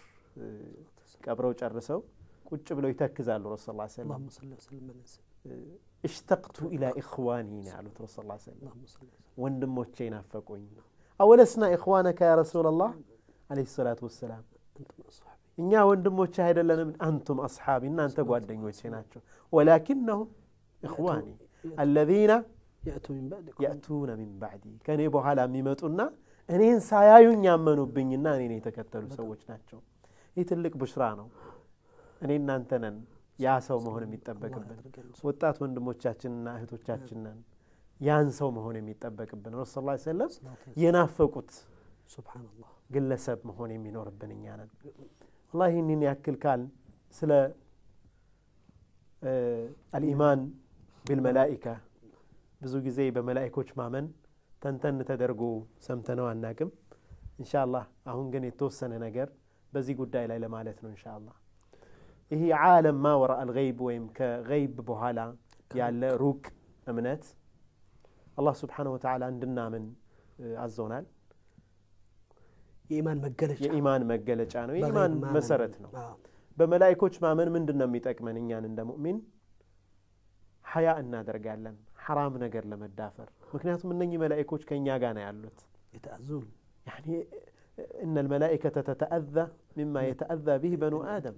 ቀብረው ጨርሰው ቁጭ ብለው ይተክዛሉ። ረሱል ላ ሰለም እሽተቅቱ ኢላ ኢኽዋኒ ነው ያሉት ረሱል ላ ሰለም ወንድሞቼ ናፈቁኝ። አወለስና ኢኽዋነከ ያ ረሱላላህ ዓለይሂ ሰላቱ ወሰላም እኛ ወንድሞቼ አይደለንም? አንቱም አስሓቢ እናንተ ጓደኞቼ ናቸው። ወላኪነሁም ኢኽዋኒ አለዚነ የእቱነ ሚን ባዕዲ ከእኔ በኋላ የሚመጡና እኔን ሳያዩኝ ያመኑብኝና እኔን የተከተሉ ሰዎች ናቸው። ይህ ትልቅ ቡሽራ ነው። እኔ እናንተ ነን ያ ሰው መሆን የሚጠበቅብን ወጣት ወንድሞቻችንና እህቶቻችን ነን ያን ሰው መሆን የሚጠበቅብን ረሱ ስ ሰለም የናፈቁት ግለሰብ መሆን የሚኖርብን እኛ ነን። ወላሂ ይህንን ያክል ካል ስለ አልኢማን ቢልመላኢካ ብዙ ጊዜ በመላኢኮች ማመን ተንተን ተደርጎ ሰምተነው አናቅም። እንሻ አላህ አሁን ግን የተወሰነ ነገር በዚህ ጉዳይ ላይ ለማለት ነው። እንሻ አላህ ይህ ዓለም ማ ወራ አልገይብ ወይም ከገይብ በኋላ ያለ ሩቅ እምነት አላህ ስብሓነሁ ወተዓላ እንድናምን አዘውናል። የኢማን መገለጫ የኢማን መገለጫ ነው። የኢማን መሰረት ነው። በመላኢኮች ማመን ምንድን ነው የሚጠቅመን? እኛን እንደ ሙእሚን ሀያ እናደርጋለን ሐራም ነገር ለመዳፈር ምክንያቱም እነኚህ መላኢኮች ከእኛ ጋር ነው ያሉት። የተአዙን እነ ልመላኢከተ ተተአዛ ሚማ የተአዛ ቢህ በኑ አደም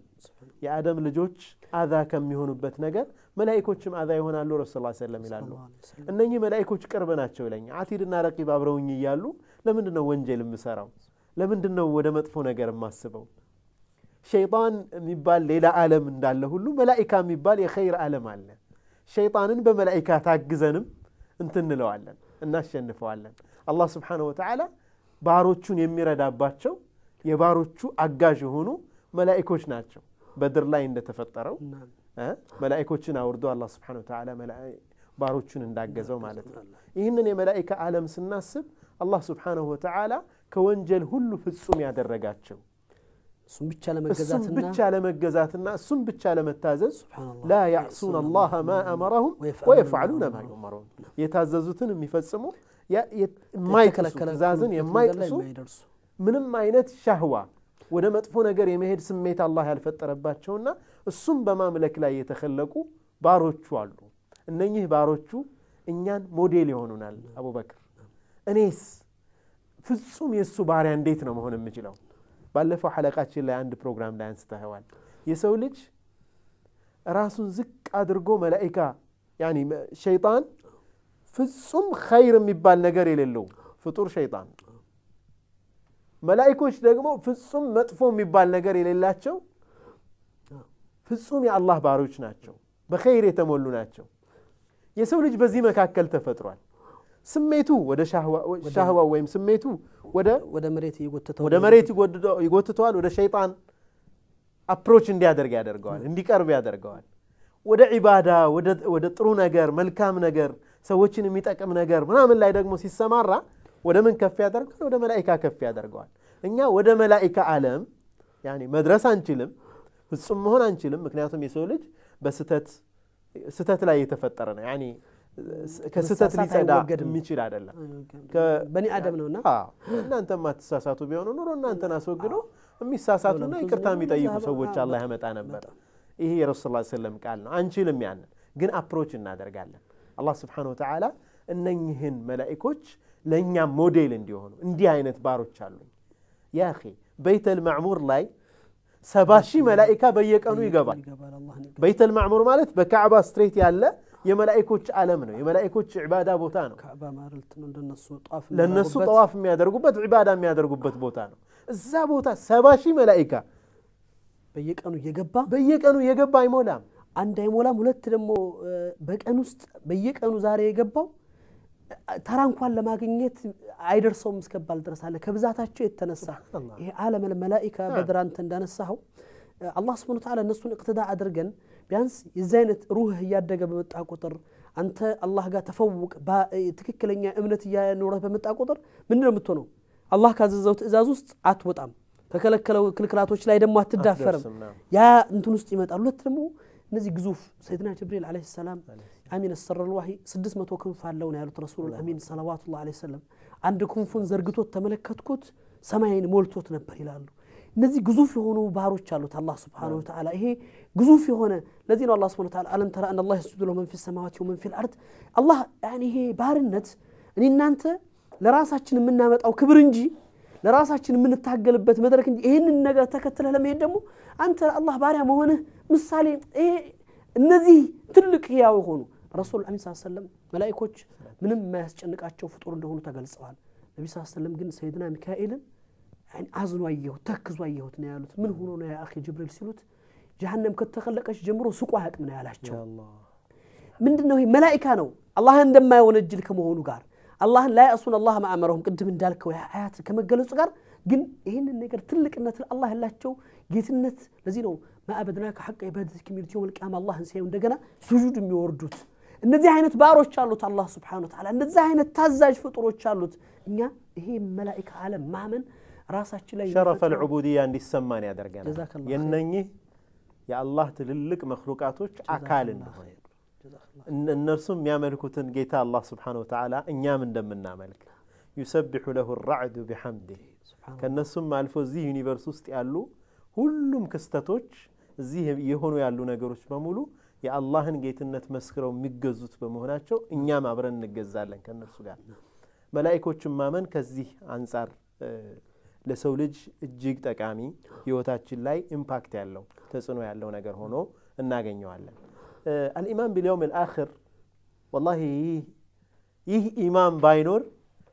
የአደም ልጆች አዛ ከሚሆኑበት ነገር መላኢኮችም አዛ ይሆናሉ። ረሱ ስ ሰለም ይላሉ። እነኚህ መላኢኮች ቅርብ ናቸው ይለኛ አቲድና ረቂብ አብረውኝ እያሉ ለምንድን ነው ወንጀል የምሰራው? ለምንድን ነው ወደ መጥፎ ነገር የማስበው? ሸይጣን የሚባል ሌላ ዓለም እንዳለ ሁሉ መላኢካ የሚባል የኸይር ዓለም አለ። ሸይጣንን በመላኢካ ታግዘንም እንትን እንለዋለን፣ እናሸንፈዋለን። አላህ ስብሓነሁ ወተዓላ ባሮቹን የሚረዳባቸው የባሮቹ አጋዥ የሆኑ መላኢኮች ናቸው። በድር ላይ እንደተፈጠረው መላኢኮችን አውርዶ አላህ ስብሓነሁ ወተዓላ ባሮቹን እንዳገዘው ማለት ነው። ይህንን የመላኢካ ዓለም ስናስብ አላህ ስብሓነሁ ወተዓላ ከወንጀል ሁሉ ፍጹም ያደረጋቸው እሱም ብቻ ለመገዛትና እሱም ብቻ ለመታዘዝ ላ ያዕሱን አላህ ማ አመረሁም ወየፍዓሉነ ማ ዩእመሩን የታዘዙትን የሚፈጽሙ ትእዛዝን የማይጥሱ ምንም አይነት ሻህዋ ወደ መጥፎ ነገር የመሄድ ስሜት አላህ ያልፈጠረባቸውና እሱም በማምለክ ላይ የተከለቁ ባሮቹ አሉ። እነኚህ ባሮቹ እኛን ሞዴል ይሆኑናል። አቡበክር እኔስ ፍጹም የእሱ ባሪያ እንዴት ነው መሆን የምችለው? ባለፈው ሐለቃችን ላይ አንድ ፕሮግራም ላይ አንስተኸዋል። የሰው ልጅ ራሱን ዝቅ አድርጎ መላኢካ ያኒ ሸይጣን ፍጹም ኸይር የሚባል ነገር የሌለው ፍጡር ሸይጣን መላኢኮች ደግሞ ፍጹም መጥፎ የሚባል ነገር የሌላቸው ፍጹም የአላህ ባሮች ናቸው። በኸይር የተሞሉ ናቸው። የሰው ልጅ በዚህ መካከል ተፈጥሯል። ስሜቱ ወደ ሻህዋ ወይም ስሜቱ ወደ ወደ መሬት እየጎተተው ወደ መሬት ይጎትተዋል። ወደ ሸይጣን approach እንዲያደርግ ያደርገዋል፣ እንዲቀርብ ያደርገዋል። ወደ ዒባዳ ወደ ጥሩ ነገር መልካም ነገር ሰዎችን የሚጠቅም ነገር ምናምን ላይ ደግሞ ሲሰማራ ወደ ምን ከፍ ያደርገዋል? ወደ መላኢካ ከፍ ያደርገዋል። እኛ ወደ መላኢካ ዓለም يعني መድረስ አንችልም፣ ፍጹም መሆን አንችልም። ምክንያቱም የሰው ልጅ በስተት ስተት ላይ የተፈጠረ ነው። يعني ከስተት ሊጸዳ የሚችል አይደለም። بني آدم ነውና እናንተ ማትሳሳቱ ቢሆኑ ኑሮ እናንተን አስወግዶ የሚሳሳቱና ይቅርታ የሚጠይቁ ሰዎች አላህ ያመጣ ነበር። ይሄ የረሱል صلى الله عليه وسلم ቃል ነው። አንችልም፣ ያንን ግን approach እናደርጋለን። አላህ سبحانه وتعالى እነኝህን መላኢኮች ለእኛም ሞዴል እንዲሆኑ እንዲህ አይነት ባሮች አሉኝ። يا أخي በይተል ማዕሙር ላይ ሰባ ሺህ መላኢካ በየቀኑ ይገባል። ይገባል አላህን ይገባል። በይተል ማዕሙር ማለት በካዕባ straight ያለ የመላኢኮች ዓለም ነው። የመላኢኮች ዕባዳ ቦታ ነው። ካዕባ ማለት ነው እንደነሱ ጧፍ ለእነሱ የሚያደርጉበት ጠዋፍ የሚያደርጉበት ዒባዳ የሚያደርጉበት ቦታ ነው። እዛ ቦታ ሰባ ሺህ መላኢካ በየቀኑ እየገባ በየቀኑ የገባ አይሞላም። አንድ አይሞላም። ሁለት ደግሞ በቀን ውስጥ በየቀኑ ዛሬ የገባው ተራ እንኳን ለማግኘት አይደርሰውም እስከባል ድረስ አለ ከብዛታቸው የተነሳ ይሄ ዓለመል መላኢካ በድር አንተ እንዳነሳኸው አላህ ስብሐነሁ ወተዓላ እነሱን እቅትዳ አድርገን ቢያንስ የዚህ አይነት ሩህ እያደገ በመጣ ቁጥር አንተ አላህ ጋር ተፈውቅ ትክክለኛ እምነት እያኖረህ በመጣ ቁጥር ምንድን ነው የምትሆነው? አላህ ካዘዘው ትእዛዝ ውስጥ አትወጣም፣ ከከለከለው ክልክላቶች ላይ ደግሞ አትዳፈርም። ያ እንትን ውስጥ ይመጣል። ሁለት ደግሞ እነዚህ ግዙፍ ሰይድና ጅብሪል ዓለይሂ ሰላም አሚን ሰረል ዋሂ ስድስት መቶ ክንፍ አለው ነው ያሉት ረሱሉል አሚን ሰለዋቱላህ ዓለይሂ ሰላም። አንድ ክንፉን ዘርግቶት ተመለከትኩት ሰማይን ሞልቶት ነበር ይላሉ። እነዚህ ግዙፍ የሆኑ ባህሮች አሉት አላህ سبحانه وتعالى። ይሄ ግዙፍ የሆነ ለዚህ ነው አላህ سبحانه وتعالى ألم تر أن الله يسجد له من في السماوات ومن في الأرض። አላህ ያኔ ይሄ ባርነት እኔ እናንተ ለራሳችን የምናመጣው ክብር እንጂ ለራሳችን የምንታገልበት መድረክ እንጂ ይህንን ነገር ተከትለህ ለመሄድ ደግሞ አንተ አላህ ባሪያ መሆንህ ምሳሌ ይሄ እነዚህ ትልቅ ህያው የሆኑ ረሱል አሚን ስ ሰለም መላኢኮች ምንም የማያስጨንቃቸው ፍጡር እንደሆኑ ተገልጸዋል። ነቢ ስ ሰለም ግን ሰይድና ሚካኤልን ያኔ አዝኖ አየሁት፣ ተክዞ አየሁት ነው ያሉት። ምን ሆኖ ነው ያ አኺ ጅብሪል ሲሉት ጀሃነም ከተኸለቀች ጀምሮ ስቆ አያውቅም ነው ያላቸው። ምንድን ነው ይሄ መላኢካ ነው አላህን እንደማይወነጅል ከመሆኑ ጋር አላህን ላ ያእሱን አላህ ማዕመረሁም ቅድም እንዳልከው ያ አያት ከመገለጹ ጋር ግን ይህንን ነገር ትልቅነት አላህ ያላቸው ጌትነት ለዚህ ነው። ማዕበድናከ ሐቀ ኢባደቲከ የሚሉት የውመል ቂያማ አላህን ሲያዩ እንደገና ሱጁድ የሚወርዱት። እነዚህ አይነት ባሮች አሉት አላህ سبحانه وتعالى። እንደዚህ አይነት ታዛዥ ፍጡሮች አሉት። እኛ ይሄ መላኢካ ዓለም ማመን ራሳችን ላይ شرف የሚፈጥረው- العبودية እንዲሰማን ያደርገናል። جزاك الله خير። የነኚህ የአላህ ትልልቅ መክሉቃቶች አካል እንደሆነ። እነ- እነርሱም የሚያመልኩትን ጌታ አላህ سبحانه وتعالى እኛም እንደምናመልክ። يسبح له الرعد بحمده ከእነሱም አልፎ እዚህ universe ውስጥ ያሉ ሁሉም ክስተቶች እዚህ የሆኑ ያሉ ነገሮች በሙሉ የአላህን ጌትነት መስክረው የሚገዙት በመሆናቸው እኛም አብረን እንገዛለን ከእነርሱ ጋር። መላኢኮችን ማመን ከዚህ አንጻር ለሰው ልጅ እጅግ ጠቃሚ ህይወታችን ላይ impact ያለው ተጽዕኖ ያለው ነገር ሆኖ እናገኘዋለን። الإيمان باليوم الآخر والله ይህ ይህ ኢማን ባይኖር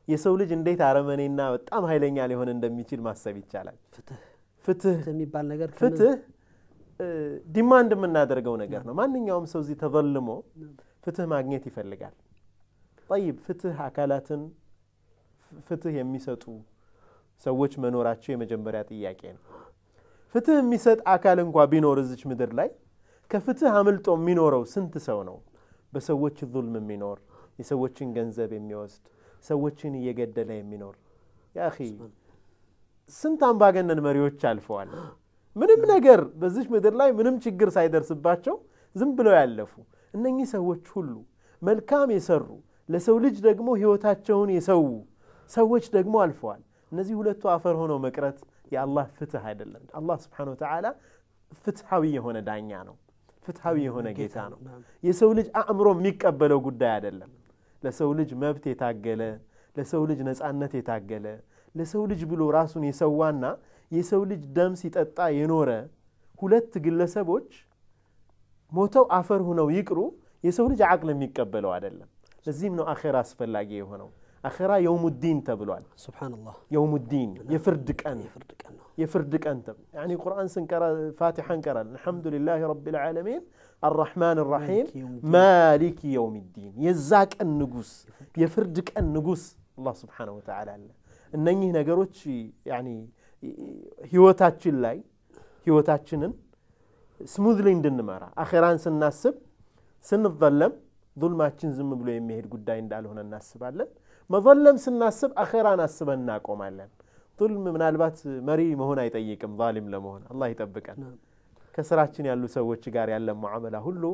የሰው ልጅ እንዴት አረመኔና በጣም ኃይለኛ ሊሆን እንደሚችል ማሰብ ይቻላል። ፍትህ የሚባል ነገር ፍትህ demand የምናደርገው ነገር ነው። ማንኛውም ሰው እዚህ ተዘልሞ ፍትህ ማግኘት ይፈልጋል። طيب ፍትህ አካላትን ፍትህ የሚሰጡ ሰዎች መኖራቸው የመጀመሪያ ጥያቄ ነው። ፍትህ የሚሰጥ አካል እንኳ ቢኖር እዚች ምድር ላይ ከፍትህ አምልጦ የሚኖረው ስንት ሰው ነው? በሰዎች ዙልም የሚኖር የሰዎችን ገንዘብ የሚወስድ ሰዎችን እየገደለ የሚኖር ያ ስንት አምባገነን መሪዎች አልፈዋል። ምንም ነገር በዚች ምድር ላይ ምንም ችግር ሳይደርስባቸው ዝም ብለው ያለፉ እነኚህ ሰዎች ሁሉ መልካም የሰሩ ለሰው ልጅ ደግሞ ህይወታቸውን የሰው ሰዎች ደግሞ አልፈዋል። እነዚህ ሁለቱ አፈር ሆነው መቅረት የአላህ ፍትህ አይደለም። አላህ ስብሓነሁ ወተዓላ ፍትሐዊ የሆነ ዳኛ ነው። ፍትሐዊ የሆነ ጌታ ነው። የሰው ልጅ አእምሮ የሚቀበለው ጉዳይ አይደለም። ለሰው ልጅ መብት የታገለ ለሰው ልጅ ነፃነት የታገለ ለሰው ልጅ ብሎ ራሱን የሰዋና የሰው ልጅ ደም ሲጠጣ የኖረ ሁለት ግለሰቦች ሞተው አፈር ሁነው ይቅሩ የሰው ልጅ አቅል የሚቀበለው አይደለም። ለዚህም ነው አኼራ አስፈላጊ የሆነው። አኼራ የውሙዲን ተብሏል። ሱብሓነላህ የውሙዲን የፍርድ ቀን የፍርድ ቀን ነው። የፍርድ ቀን ተብ ያኒ ቁርአን ስንቀራ ፋቲሓ እንቀራለን። አልሐምዱሊላህ ረቢል ዓለሚን الرحمن الرحيم مالك يوم الدين የዛ ቀን ንጉስ የፍርድ ቀን ንጉስ አላህ سبحانه وتعالى አለ። እነኚህ ነገሮች يعني ህይወታችን ላይ ህይወታችንን smoothly እንድንመራ አኼራን ስናስብ ስንዘለም ዙልማችን ዝም ብሎ የሚሄድ ጉዳይ እንዳልሆነ እናስባለን። መዘለም ስናስብ አኼራን አስበን እናቆማለን። ዙልም ምናልባት መሪ መሆን አይጠይቅም ዛሊም ለመሆን አላህ ይጠብቀን። ከስራችን ያሉ ሰዎች ጋር ያለ ሙዓመላ ሁሉ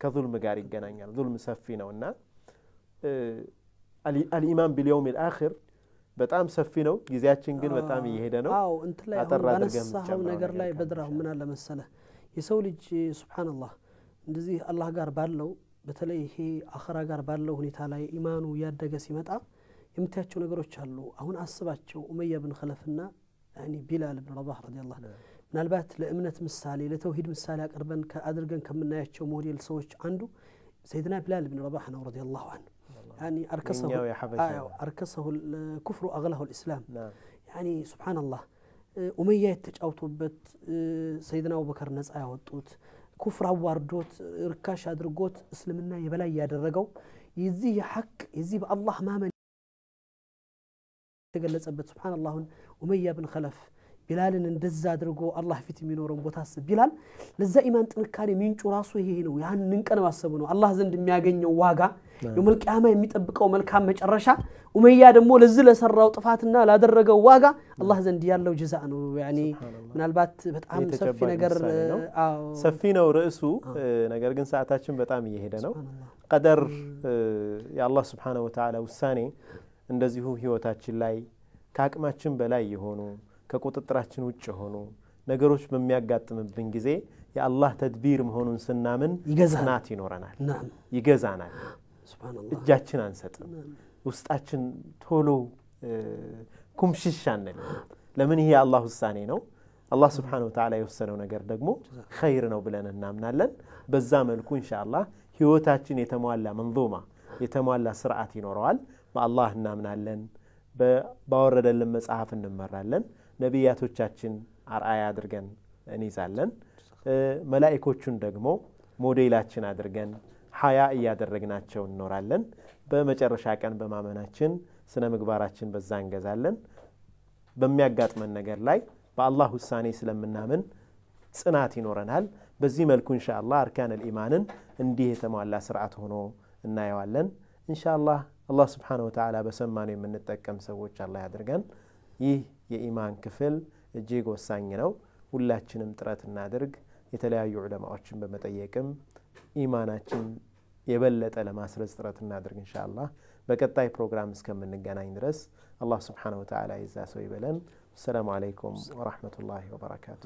ከዙልም ጋር ይገናኛል። ዙልም ሰፊ ነው እና አልኢማን ቢልየውም ልአኽር በጣም ሰፊ ነው። ጊዜያችን ግን በጣም እየሄደ ነው። አዎ እንትን ላይ አሁን አጠር አድርገህ ባነሳኸው የምትጨምረው ነገር ላይ ነገር በድር ካለ አሁን ምን አለ መሰለህ የሰው ልጅ ሱብሓነላህ እንደዚህ አላህ ጋር ባለው በተለይ ይሄ አኸራ ጋር ባለው ሁኔታ ላይ ኢማኑ እያደገ ሲመጣ የምታያቸው ነገሮች አሉ። አሁን አስባቸው ኡመያ ብን ኸለፍና يعني ቢላል ብን ረባህ رضي الله عنه ምናልባት ለእምነት ምሳሌ ለተውሂድ ምሳሌ አቅርበን አድርገን ከምናያቸው ሞዴል ሰዎች አንዱ سيدنا ቢላል ብን ረባህ ነው رضي الله عنه يعني أرخصه የኛው የሐበሻ አዎ أرخصه الكفر أغلاه الإسلام نعم። يعني سبحان الله ኡመያ የተጫውቶበት سيدنا አቡበከር ነፃ ያወጡት ኩፍር አዋርዶት ርካሽ አድርጎት እስልምና የበላይ ያደረገው የዚህ የሐቅ የዚህ በአላህ ማመን የተገለጸበት ሱብሓነላህ አሁን ኡመያ ብን ኸለፍ ቢላልን እንደዛ አድርጎ አላህ ፊት የሚኖረውን ቦታ አስብ። ቢላል ለዛ ኢማን ጥንካሬ ምንጩ ራሱ ይሄ ነው። ያንን ቀን ማሰቡ ነው። አላህ ዘንድ የሚያገኘው ዋጋ የውመል ቂያማ የሚጠብቀው መልካም መጨረሻ። ኡመያ ደግሞ ለዚህ ለሰራው ጥፋትና ላደረገው ዋጋ አላህ ዘንድ ያለው ጀዛ ነው። ያኒ ምናልባት በጣም ይህ ሰፊ ተጨባጭ ነገር ምሳሌ ነው። አዎ። ሰፊ ነው ርዕሱ። ነገር ግን ሰዓታችን በጣም እየሄደ ነው። ቀደር የአላህ ስብሓነሁ ወተዓላ ውሳኔ እንደዚሁ ህይወታችን ላይ ከአቅማችን በላይ የሆኑ ከቁጥጥራችን ውጭ የሆኑ ነገሮች በሚያጋጥምብን ጊዜ የአላህ ተድቢር መሆኑን ስናምን ጽናት ይኖረናል፣ ይገዛናል። እጃችን አንሰጥም። ውስጣችን ቶሎ ኩምሽሽ አንልም። ለምን? ይሄ የአላህ ውሳኔ ነው። አላህ ስብሓነሁ ወተዓላ የወሰነው ነገር ደግሞ ኸይር ነው ብለን እናምናለን። በዛ መልኩ ኢንሻአላህ ህይወታችን የተሟላ መንዞማ የተሟላ ስርዓት ይኖረዋል። በአላህ እናምናለን። ባወረደልን መጽሐፍ እንመራለን። ነቢያቶቻችን አርአያ አድርገን እንይዛለን። መላኢኮቹን ደግሞ ሞዴላችን አድርገን ሀያ እያደረግናቸው እንኖራለን። በመጨረሻ ቀን በማመናችን ስነ ምግባራችን በዛ እንገዛለን። በሚያጋጥመን ነገር ላይ በአላህ ውሳኔ ስለምናምን ጽናት ይኖረናል። በዚህ መልኩ እንሻአላህ አርካን ልኢማንን እንዲህ የተሟላ ስርዓት ሆኖ እናየዋለን። እንሻአላህ አላህ ስብሓነሁ ወተዓላ በሰማነው የምንጠቀም ሰዎች አላህ ያድርገን። ይህ የኢማን ክፍል እጅግ ወሳኝ ነው። ሁላችንም ጥረት እናድርግ። የተለያዩ ዑለማዎችን በመጠየቅም ኢማናችን የበለጠ ለማስረጽ ጥረት እናድርግ እንሻአላህ። በቀጣይ ፕሮግራም እስከምንገናኝ ድረስ አላህ ስብሓነሁ ወተዓላ የዛ ሰው ይበለን። አሰላሙ አለይኩም ወረሕመቱላሂ ወበረካቱ።